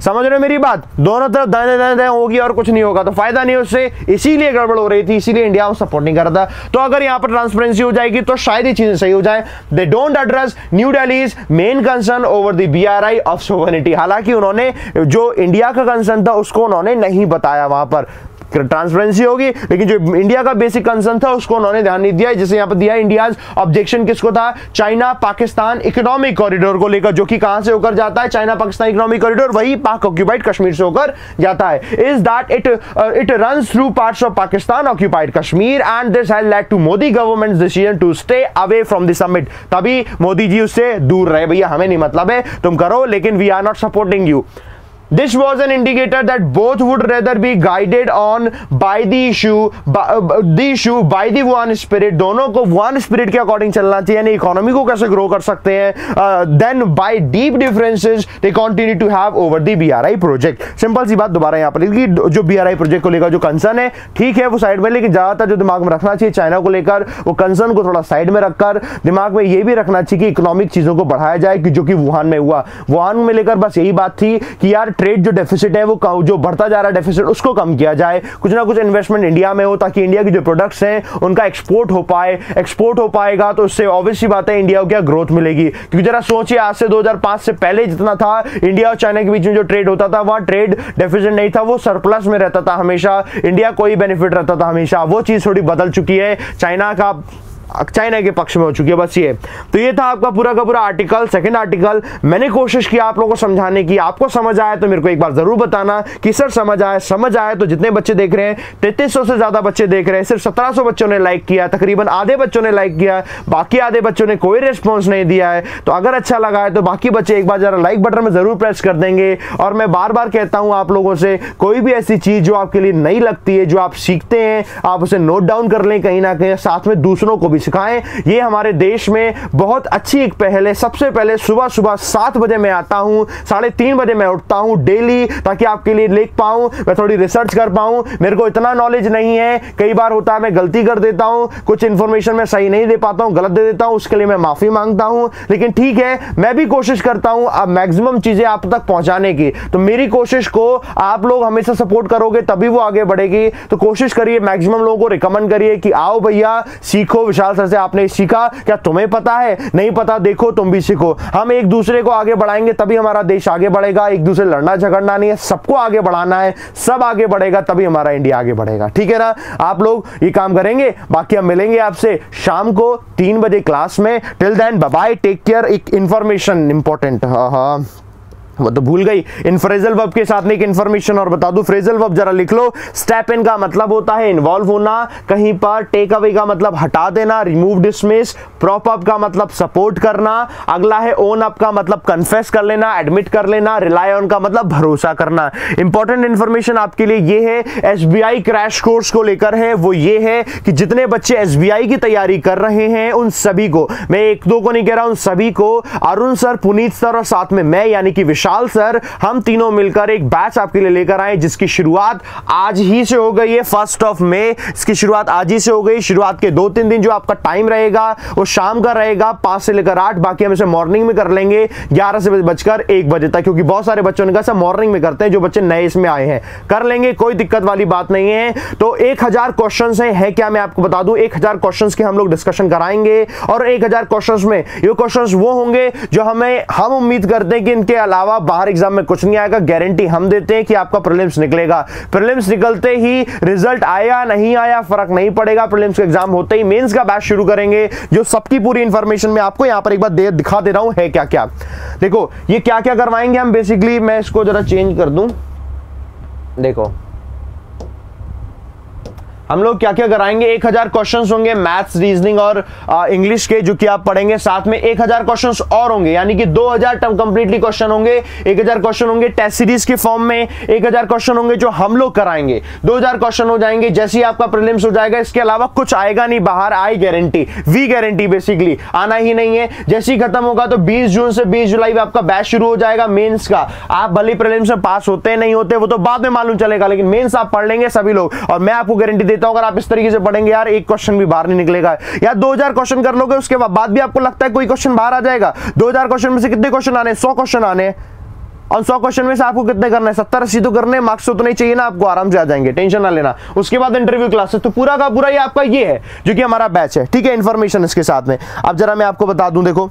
समझ रहे मेरी बात? दोनों तरफ़ दाने दाने दाने होगी और कुछ नहीं होगा। तो फ़ायदा नहीं उससे, इसीलिए गड़बड़ हो रही थी, इसीलिए इंडिया सपोर्ट नहीं कर रहा था। तो अगर यहाँ पर ट्रांसपेरेंसी हो जाएगी तो शायद ये चीज़ें सही हो जाए। They don't address New Delhi is main concern over the eye of sovereignty हालाँकि उन्होंने, जो इंडिया का कंसर्न था, उसको उन्होंने नहीं बताया वहाँ पर। ट्रांसपेरेंसी होगी। लेकिन जो इंडिया का बेसिक कंसर्न था, उसको उन्होंने ध्यान नहीं दिया। जैसे यहाँ पर दिया इंडिया ऑब्जेक्शन किसको था? चाइना पाकिस्तान इकोनॉमिक कॉरिडोर को लेकर, जो कि कहाँ से होकर जाता है? चाइना पाकिस्तान इकोनॉमिक कॉरिडोर वही पाक ऑक्यूपाइड कश्मीर से होकर जाता है। Is that it it run through parts of Pakistan occupied Kashmir? And this has led to Modi government decision to stay away from the summit तभी मोदी जी उससे दूर रहे। भैया, हमें नहीं मतलब है। तुम करो, लेकिन we are not supporting you This was an indicator that both would rather be guided on by the issue by, uh, the issue by the one spirit. दोनों को one spirit के अकॉर्डिंग चलना चाहिए यानी इकोनॉमी को कैसे grow कर सकते हैं then by deep differences they continue to have over the BRI project simple सी बात दोबारा यहाँ पर कि जो बीआरआई प्रोजेक्ट को लेकर जो कंसर्न है ठीक है वो साइड में लेकिन ज़्यादातर जो दिमाग में रखना चाहिए चाइना को लेकर वो कंसर्न को थोड़ा साइड में रखकर दिमाग में ये भी रखना चाहिए कि इकोनॉमिक चीज़ों को बढ़ाया जाए कि जो कि वुहान में हुआ। वुहान में लेकर बस यही बात थी कि यार ट्रेड जो डेफिसिट है, वो जो बढ़ता जा रहा डेफिसिट उसको कम किया जाए। कुछ ना कुछ इन्वेस्टमेंट इंडिया में हो, ताकि इंडिया की जो प्रोडक्ट्स हैं, उनका एक्सपोर्ट हो पाए। एक्सपोर्ट हो पाएगा तो उससे ऑब्वियसली बात है इंडिया को क्या ग्रोथ मिलेगी? क्योंकि जरा सोचिए, आज से 2005 से पहले जितना था इंडिया और चाइना के बीच में जो ट्रेड होता था, वहाँ ट्रेड डेफिसिट नहीं था, वो सरप्लस में रहता था हमेशा। इंडिया को ही बेनिफिट रहता था हमेशा। वो चीज़ थोड़ी बदल चुकी है। चाइना का चाइना के पक्ष में हो चुकी है, बस ये। तो ये था आपका पूरा का पूरा आर्टिकल सेकंड आर्टिकल मैंने कोशिश की आप लोगों को समझाने की। आपको समझ आया तो मेरे को एक बार ज़रूर बताना कि सर समझ आया समझ आया तो जितने बच्चे देख रहे हैं, तैतीस से ज़्यादा बच्चे देख रहे हैं, सिर्फ़ सत्रह बच्चों ने लाइक किया, तकरीबन आधे बच्चों ने लाइक किया, बाकी आधे बच्चों ने कोई रिस्पॉन्स नहीं दिया है। तो अगर अच्छा लगा है तो बाकी बच्चे एक बार जरा लाइक बटन में ज़रूर प्रेस कर देंगे। और मैं बार बार कहता हूँ आप लोगों से, कोई भी ऐसी चीज़ जो आपके लिए नहीं लगती है, जो आप सीखते हैं, आप उसे नोट डाउन कर लें कहीं ना कहीं, साथ में दूसरों को भी सिखाएँ ये हमारे देश में बहुत अच्छी एक पहल है। सबसे पहले सुबह सुबह सात बजे मैं आता हूँ, साढ़े तीन बजे मैं उठता हूँ डेली, ताकि आपके लिए लिख पाऊँ, मैं थोड़ी रिसर्च कर पाऊँ। मेरे को इतना नॉलेज नहीं है, कई बार होता है मैं गलती कर देता हूँ, कुछ इंफॉर्मेशन मैं सही नहीं दे पाता हूँ, गलत दे देता हूँ, उसके लिए मैं माफ़ी माँगता हूँ। लेकिन ठीक है, मैं भी कोशिश करता हूँ अब मैक्सिमम चीज़ें आप तक पहुँचाने की। तो मेरी कोशिश को आप लोग हमेशा सपोर्ट करोगे, तभी वो आगे बढ़ेगी। तो कोशिश करिए मैक्सिमम लोगों को रिकमेंड करिए कि आओ भैया, सीखो, विशाल सर से आपने सीखा, क्या तुम्हें पता है? नहीं पता, देखो, तुम भी सीखो। हम एक दूसरे को आगे बढ़ाएँगे, तभी हमारा देश आगे बढ़ेगा। एक दूसरे लड़ना झगड़ना नहीं है, सबको आगे बढ़ाना है, सब आगे बढ़ेगा, तभी हमारा इंडिया आगे बढ़ेगा। ठीक है ना? आप लोग ये काम करेंगे, बाकी हम मिलेंगे आपसे शाम को तीन बजे क्लास में। Till then bye take care एक इंफॉर्मेशन इंपॉर्टेंट हाँ हाँ। वो तो भूल गई। इन फ्रेजल वर्ब के साथ में एक इंफॉर्मेशन और बता दूँ। फ्रेजल वर्ब जरा लिख लो। स्टेप इन का मतलब होता है इन्वॉल्व होना, कहीं पर टेक अवे का मतलब हटा देना रिमूव डिसमिस प्रॉप अप का मतलब सपोर्ट करना, अगला है ओन अप का मतलब कन्फेस कर लेना एडमिट कर लेना रिलाई ऑन का मतलब भरोसा करना। इंपॉर्टेंट इंफॉर्मेशन आपके लिए ये है एसबीआई क्रैश कोर्स को लेकर है, वो ये है कि जितने बच्चे एसबीआई की तैयारी कर रहे हैं, उन सभी को, मैं एक दो को नहीं कह रहा, उन सभी को, अरुण सर, पुनीत सर और साथ में मैं, यानी कि विशाल सर हम तीनों मिलकर एक बैच आपके लिए लेकर आए जिसकी शुरुआत आज ही से हो गई है फ़र्स्ट ऑफ़ मे इसकी शुरुआत आज ही से हो गई शुरुआत के दो तीन दिन जो आपका टाइम रहेगा वो शाम का रहेगा पाँच से लेकर आठ बाकी हम इसे मॉर्निंग में कर लेंगे ग्यारह से बजकर एक बजे तक क्योंकि बहुत सारे बच्चों ने कहा मॉर्निंग में करते हैं जो बच्चे नए इसमें आए हैं। कर लेंगे कोई दिक्कत वाली बात नहीं है। तो एक हज़ार क्वेश्चन है, है क्या मैं आपको बता दूँ? एक हज़ार क्वेश्चन के हम लोग डिस्कशन कराएँगे और एक हज़ार क्वेश्चन में ये क्वेश्चन वो होंगे जो हमें हम उम्मीद करते हैं कि इनके अलावा बाहर एग्ज़ाम में कुछ नहीं आएगा। गारंटी हम देते हैं कि आपका प्रिलिम्स निकलेगा। प्रिलिम्स निकलते ही रिज़ल्ट आया, नहीं आया, फ़र्क नहीं पड़ेगा। प्रिलिम्स का एग्ज़ाम होते ही मेंस का बैच शुरू करेंगे, जो सबकी पूरी इंफॉर्मेशन मैं आपको यहाँ पर एक बार दे, दिखा दे रहा हूँ, है क्या क्या देखो, ये क्या क्या करवाएँगे हम बेसिकली मैं इसको जरा चेंज कर दूँ। देखो हम लोग क्या क्या कराएँगे? एक हज़ार क्वेश्चन होंगे मैथ्स रीजनिंग और इंग्लिश के, जो कि आप पढ़ेंगे। साथ में एक हज़ार क्वेश्चन और होंगे। यानी कि दो हज़ार कंप्लीटली क्वेश्चन होंगे। एक हज़ार क्वेश्चन होंगे टेस्ट सीरीज़ के फॉर्म में। एक हज़ार क्वेश्चन होंगे जो हम लोग कराएँगे। दो हज़ार क्वेश्चन हो जाएँगे। जैसे ही आपका प्रिलिम्स हो जाएगा, इसके अलावा कुछ आएगा नहीं बाहर। I guarantee we guarantee basically आना ही नहीं है। जैसे ही खत्म होगा तो बीस जून से बीस जुलाई में आपका बैच शुरू हो जाएगा मेन्स का। आप भले प्रिलिम्स में पास होते नहीं होते, वो तो बाद में मालूम चलेगा, लेकिन मेन्स आप पढ़ लेंगे सभी लोग। और मैं आपको गारंटी देता हूँ। अगर आप इस तरीके से पढ़ेंगे यार, एक क्वेश्चन भी बाहर नहीं निकलेगा। यार 2000 क्वेश्चन कर लोगे, उसके बाद भी आपको लगता है कोई क्वेश्चन बाहर आ जाएगा। 2000 क्वेश्चन में से कितने क्वेश्चन आने? 100 क्वेश्चन आने। और सौ क्वेश्चन में से आपको कितने करना? सत्तर, अस्सी तो करने। मार्क्स तो नहीं चाहिए ना, आपको आराम से आ जाएँगे। टेंशन ना लेना। उसके बाद इंटरव्यू क्लासेस तो पूरा का पूरा ये आपका ये है, जो कि हमारा बैच है। ठीक है इन्फॉर्मेशन इसके साथ में। अब जरा मैं आपको बता दूँ, देखो।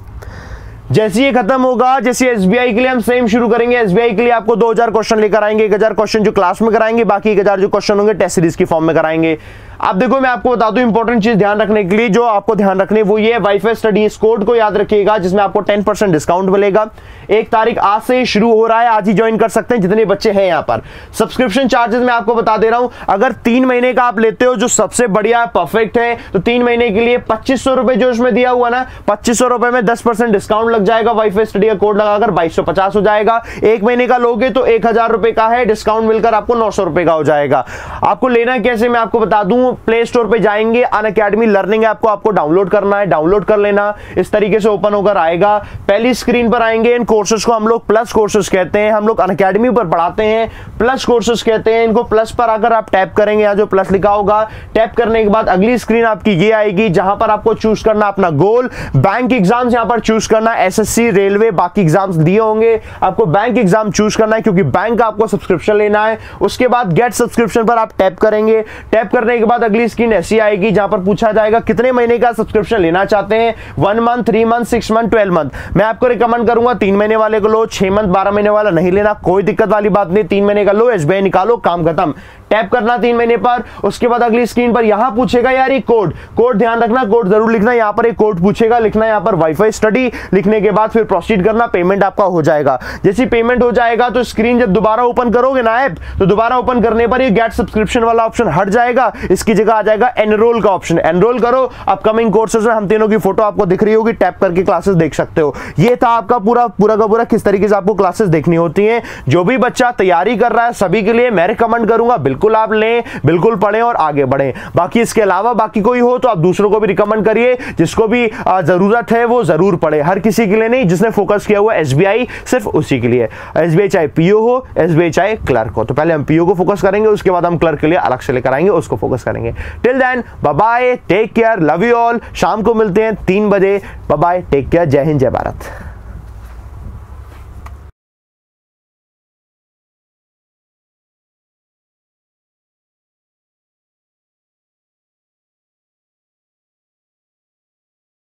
जैसे ये खत्म होगा, जैसे एसबीआई के लिए हम सेम शुरू करेंगे, एसबीआई के लिए आपको 2000 क्वेश्चन लेकर आएँगे 1000 क्वेश्चन जो क्लास में कराएँगे, बाकी 1000 जो क्वेश्चन होंगे टेस्ट सीरीज़ की फॉर्म में कराएँगे। अब देखो, मैं आपको बता दूँ इंपॉर्टेंट चीज़ ध्यान रखने के लिए, जो आपको ध्यान रखनी, वो ये वाईफाई स्टडी कोड को याद रखिएगा, जिसमें आपको 10 परसेंट डिस्काउंट मिलेगा। एक तारीख आज से शुरू हो रहा है, आज ही ज्वाइन कर सकते हैं, जितने बच्चे हैं यहाँ पर। सब्सक्रिप्शन चार्जेस मैं आपको बता दे रहा हूँ, अगर तीन महीने का आप लेते हो, जो सबसे बढ़िया परफेक्ट है तो तीन महीने के लिए पच्चीस रुपए जो इसमें दिया हुआ ना, पच्चीस रुपए में दस डिस्काउंट लग जाएगा वाईफाई स्टडी का कोड लगाकर बाईस हो जाएगा। एक महीने का लोगे तो एक का है डिस्काउंट मिलकर आपको नौ सौ का हो जाएगा। आपको लेना कैसे, मैं आपको बता दूँ प्ले स्टोर पर जाएँगे। अन अकेडमी लर्निंग ऐप को आपको डाउनलोड करना है। डाउनलोड कर लेना। इस तरीके से ओपन होकर आएगा। पहली स्क्रीन पर आएँगे। इन कोर्सेज को हम लोग प्लस कोर्सेज कहते हैं। हम लोग अन अकेडमी पर पढ़ाते हैं। प्लस कोर्सेज कहते हैं। इनको प्लस पर आकर आप टैप करेंगे। यहाँ जो प्लस लिखा होगा टैप करने के बाद अगली स्क्रीन आपकी ये आएगी, जहाँ पर आपको चूज़ करना अपना गोल बैंक एग्ज़ाम्स यहाँ पर चूज़ करना। एसएससी रेलवे बाकी एग्ज़ाम्स दिए होंगे। आपको बैंक एग्ज़ाम चूज़ करना है, क्योंकि बैंक का आपको सब्सक्रिप्शन लेना है। उसके बाद गेट सब्सक्रिप्शन पर आप टैप करेंगे। टैप करने के बाद अगली स्कीम ऐसी आएगी जहाँ पर पूछा जाएगा कितने महीने का सब्सक्रिप्शन लेना चाहते हैं? One month three month six month twelve month मैं आपको रिकमेंड करूँगा तीन महीने वाले को लो, छह मंथ बारह महीने वाला नहीं लेना, कोई दिक्कत वाली बात नहीं, तीन महीने का लो एसबीआई निकालो, काम खत्म। टैप करना तीन महीने पर, उसके बाद अगली स्क्रीन पर यहाँ पूछेगा यार ये कोड कोड ध्यान रखना कोड ज़रूर लिखना, यहाँ पर एक कोड पूछेगा, लिखना यहाँ पर वाईफाई स्टडी लिखने के बाद फिर प्रोसीड करना पेमेंट आपका हो जाएगा। जैसे पेमेंट हो जाएगा तो स्क्रीन जब दोबारा ओपन करोगे ना ऐप तो दोबारा ओपन करने पर ये गेट सब्सक्रिप्शन वाला ऑप्शन हट जाएगा, इसकी जगह आ जाएगा एनरोल का ऑप्शन एनरोल करो अपकमिंग कोर्सेज में हम तीनों की फ़ोटो आपको दिख रही होगी टैप करके क्लासेस देख सकते हो। ये था आपका पूरा पूरा का पूरा किस तरीके से आपको क्लासेस देखनी होती है। जो भी बच्चा तैयारी कर रहा है, सभी के लिए मैं रिकमेंड करूँगा, बिल्कुल आप लें, बिल्कुल पढ़ें और आगे बढ़ें। बाकी इसके अलावा बाकी कोई हो तो आप दूसरों को भी रिकमेंड करिए, जिसको भी ज़रूरत है वो ज़रूर पढ़े। हर किसी के लिए नहीं, जिसने फोकस किया हुआ एसबीआई सिर्फ़ उसी के लिए। एस चाहे पीओ हो एस चाहे क्लर्क हो। तो पहले हम पीओ को फोकस करेंगे, उसके बाद हम क्लर्क के लिए अलग से लेकर आएँगे, उसको फोकस करेंगे। Till then bye take care love you all शाम को मिलते हैं तीन बजे। बाय टेक केयर जय हिंद, जय भारत।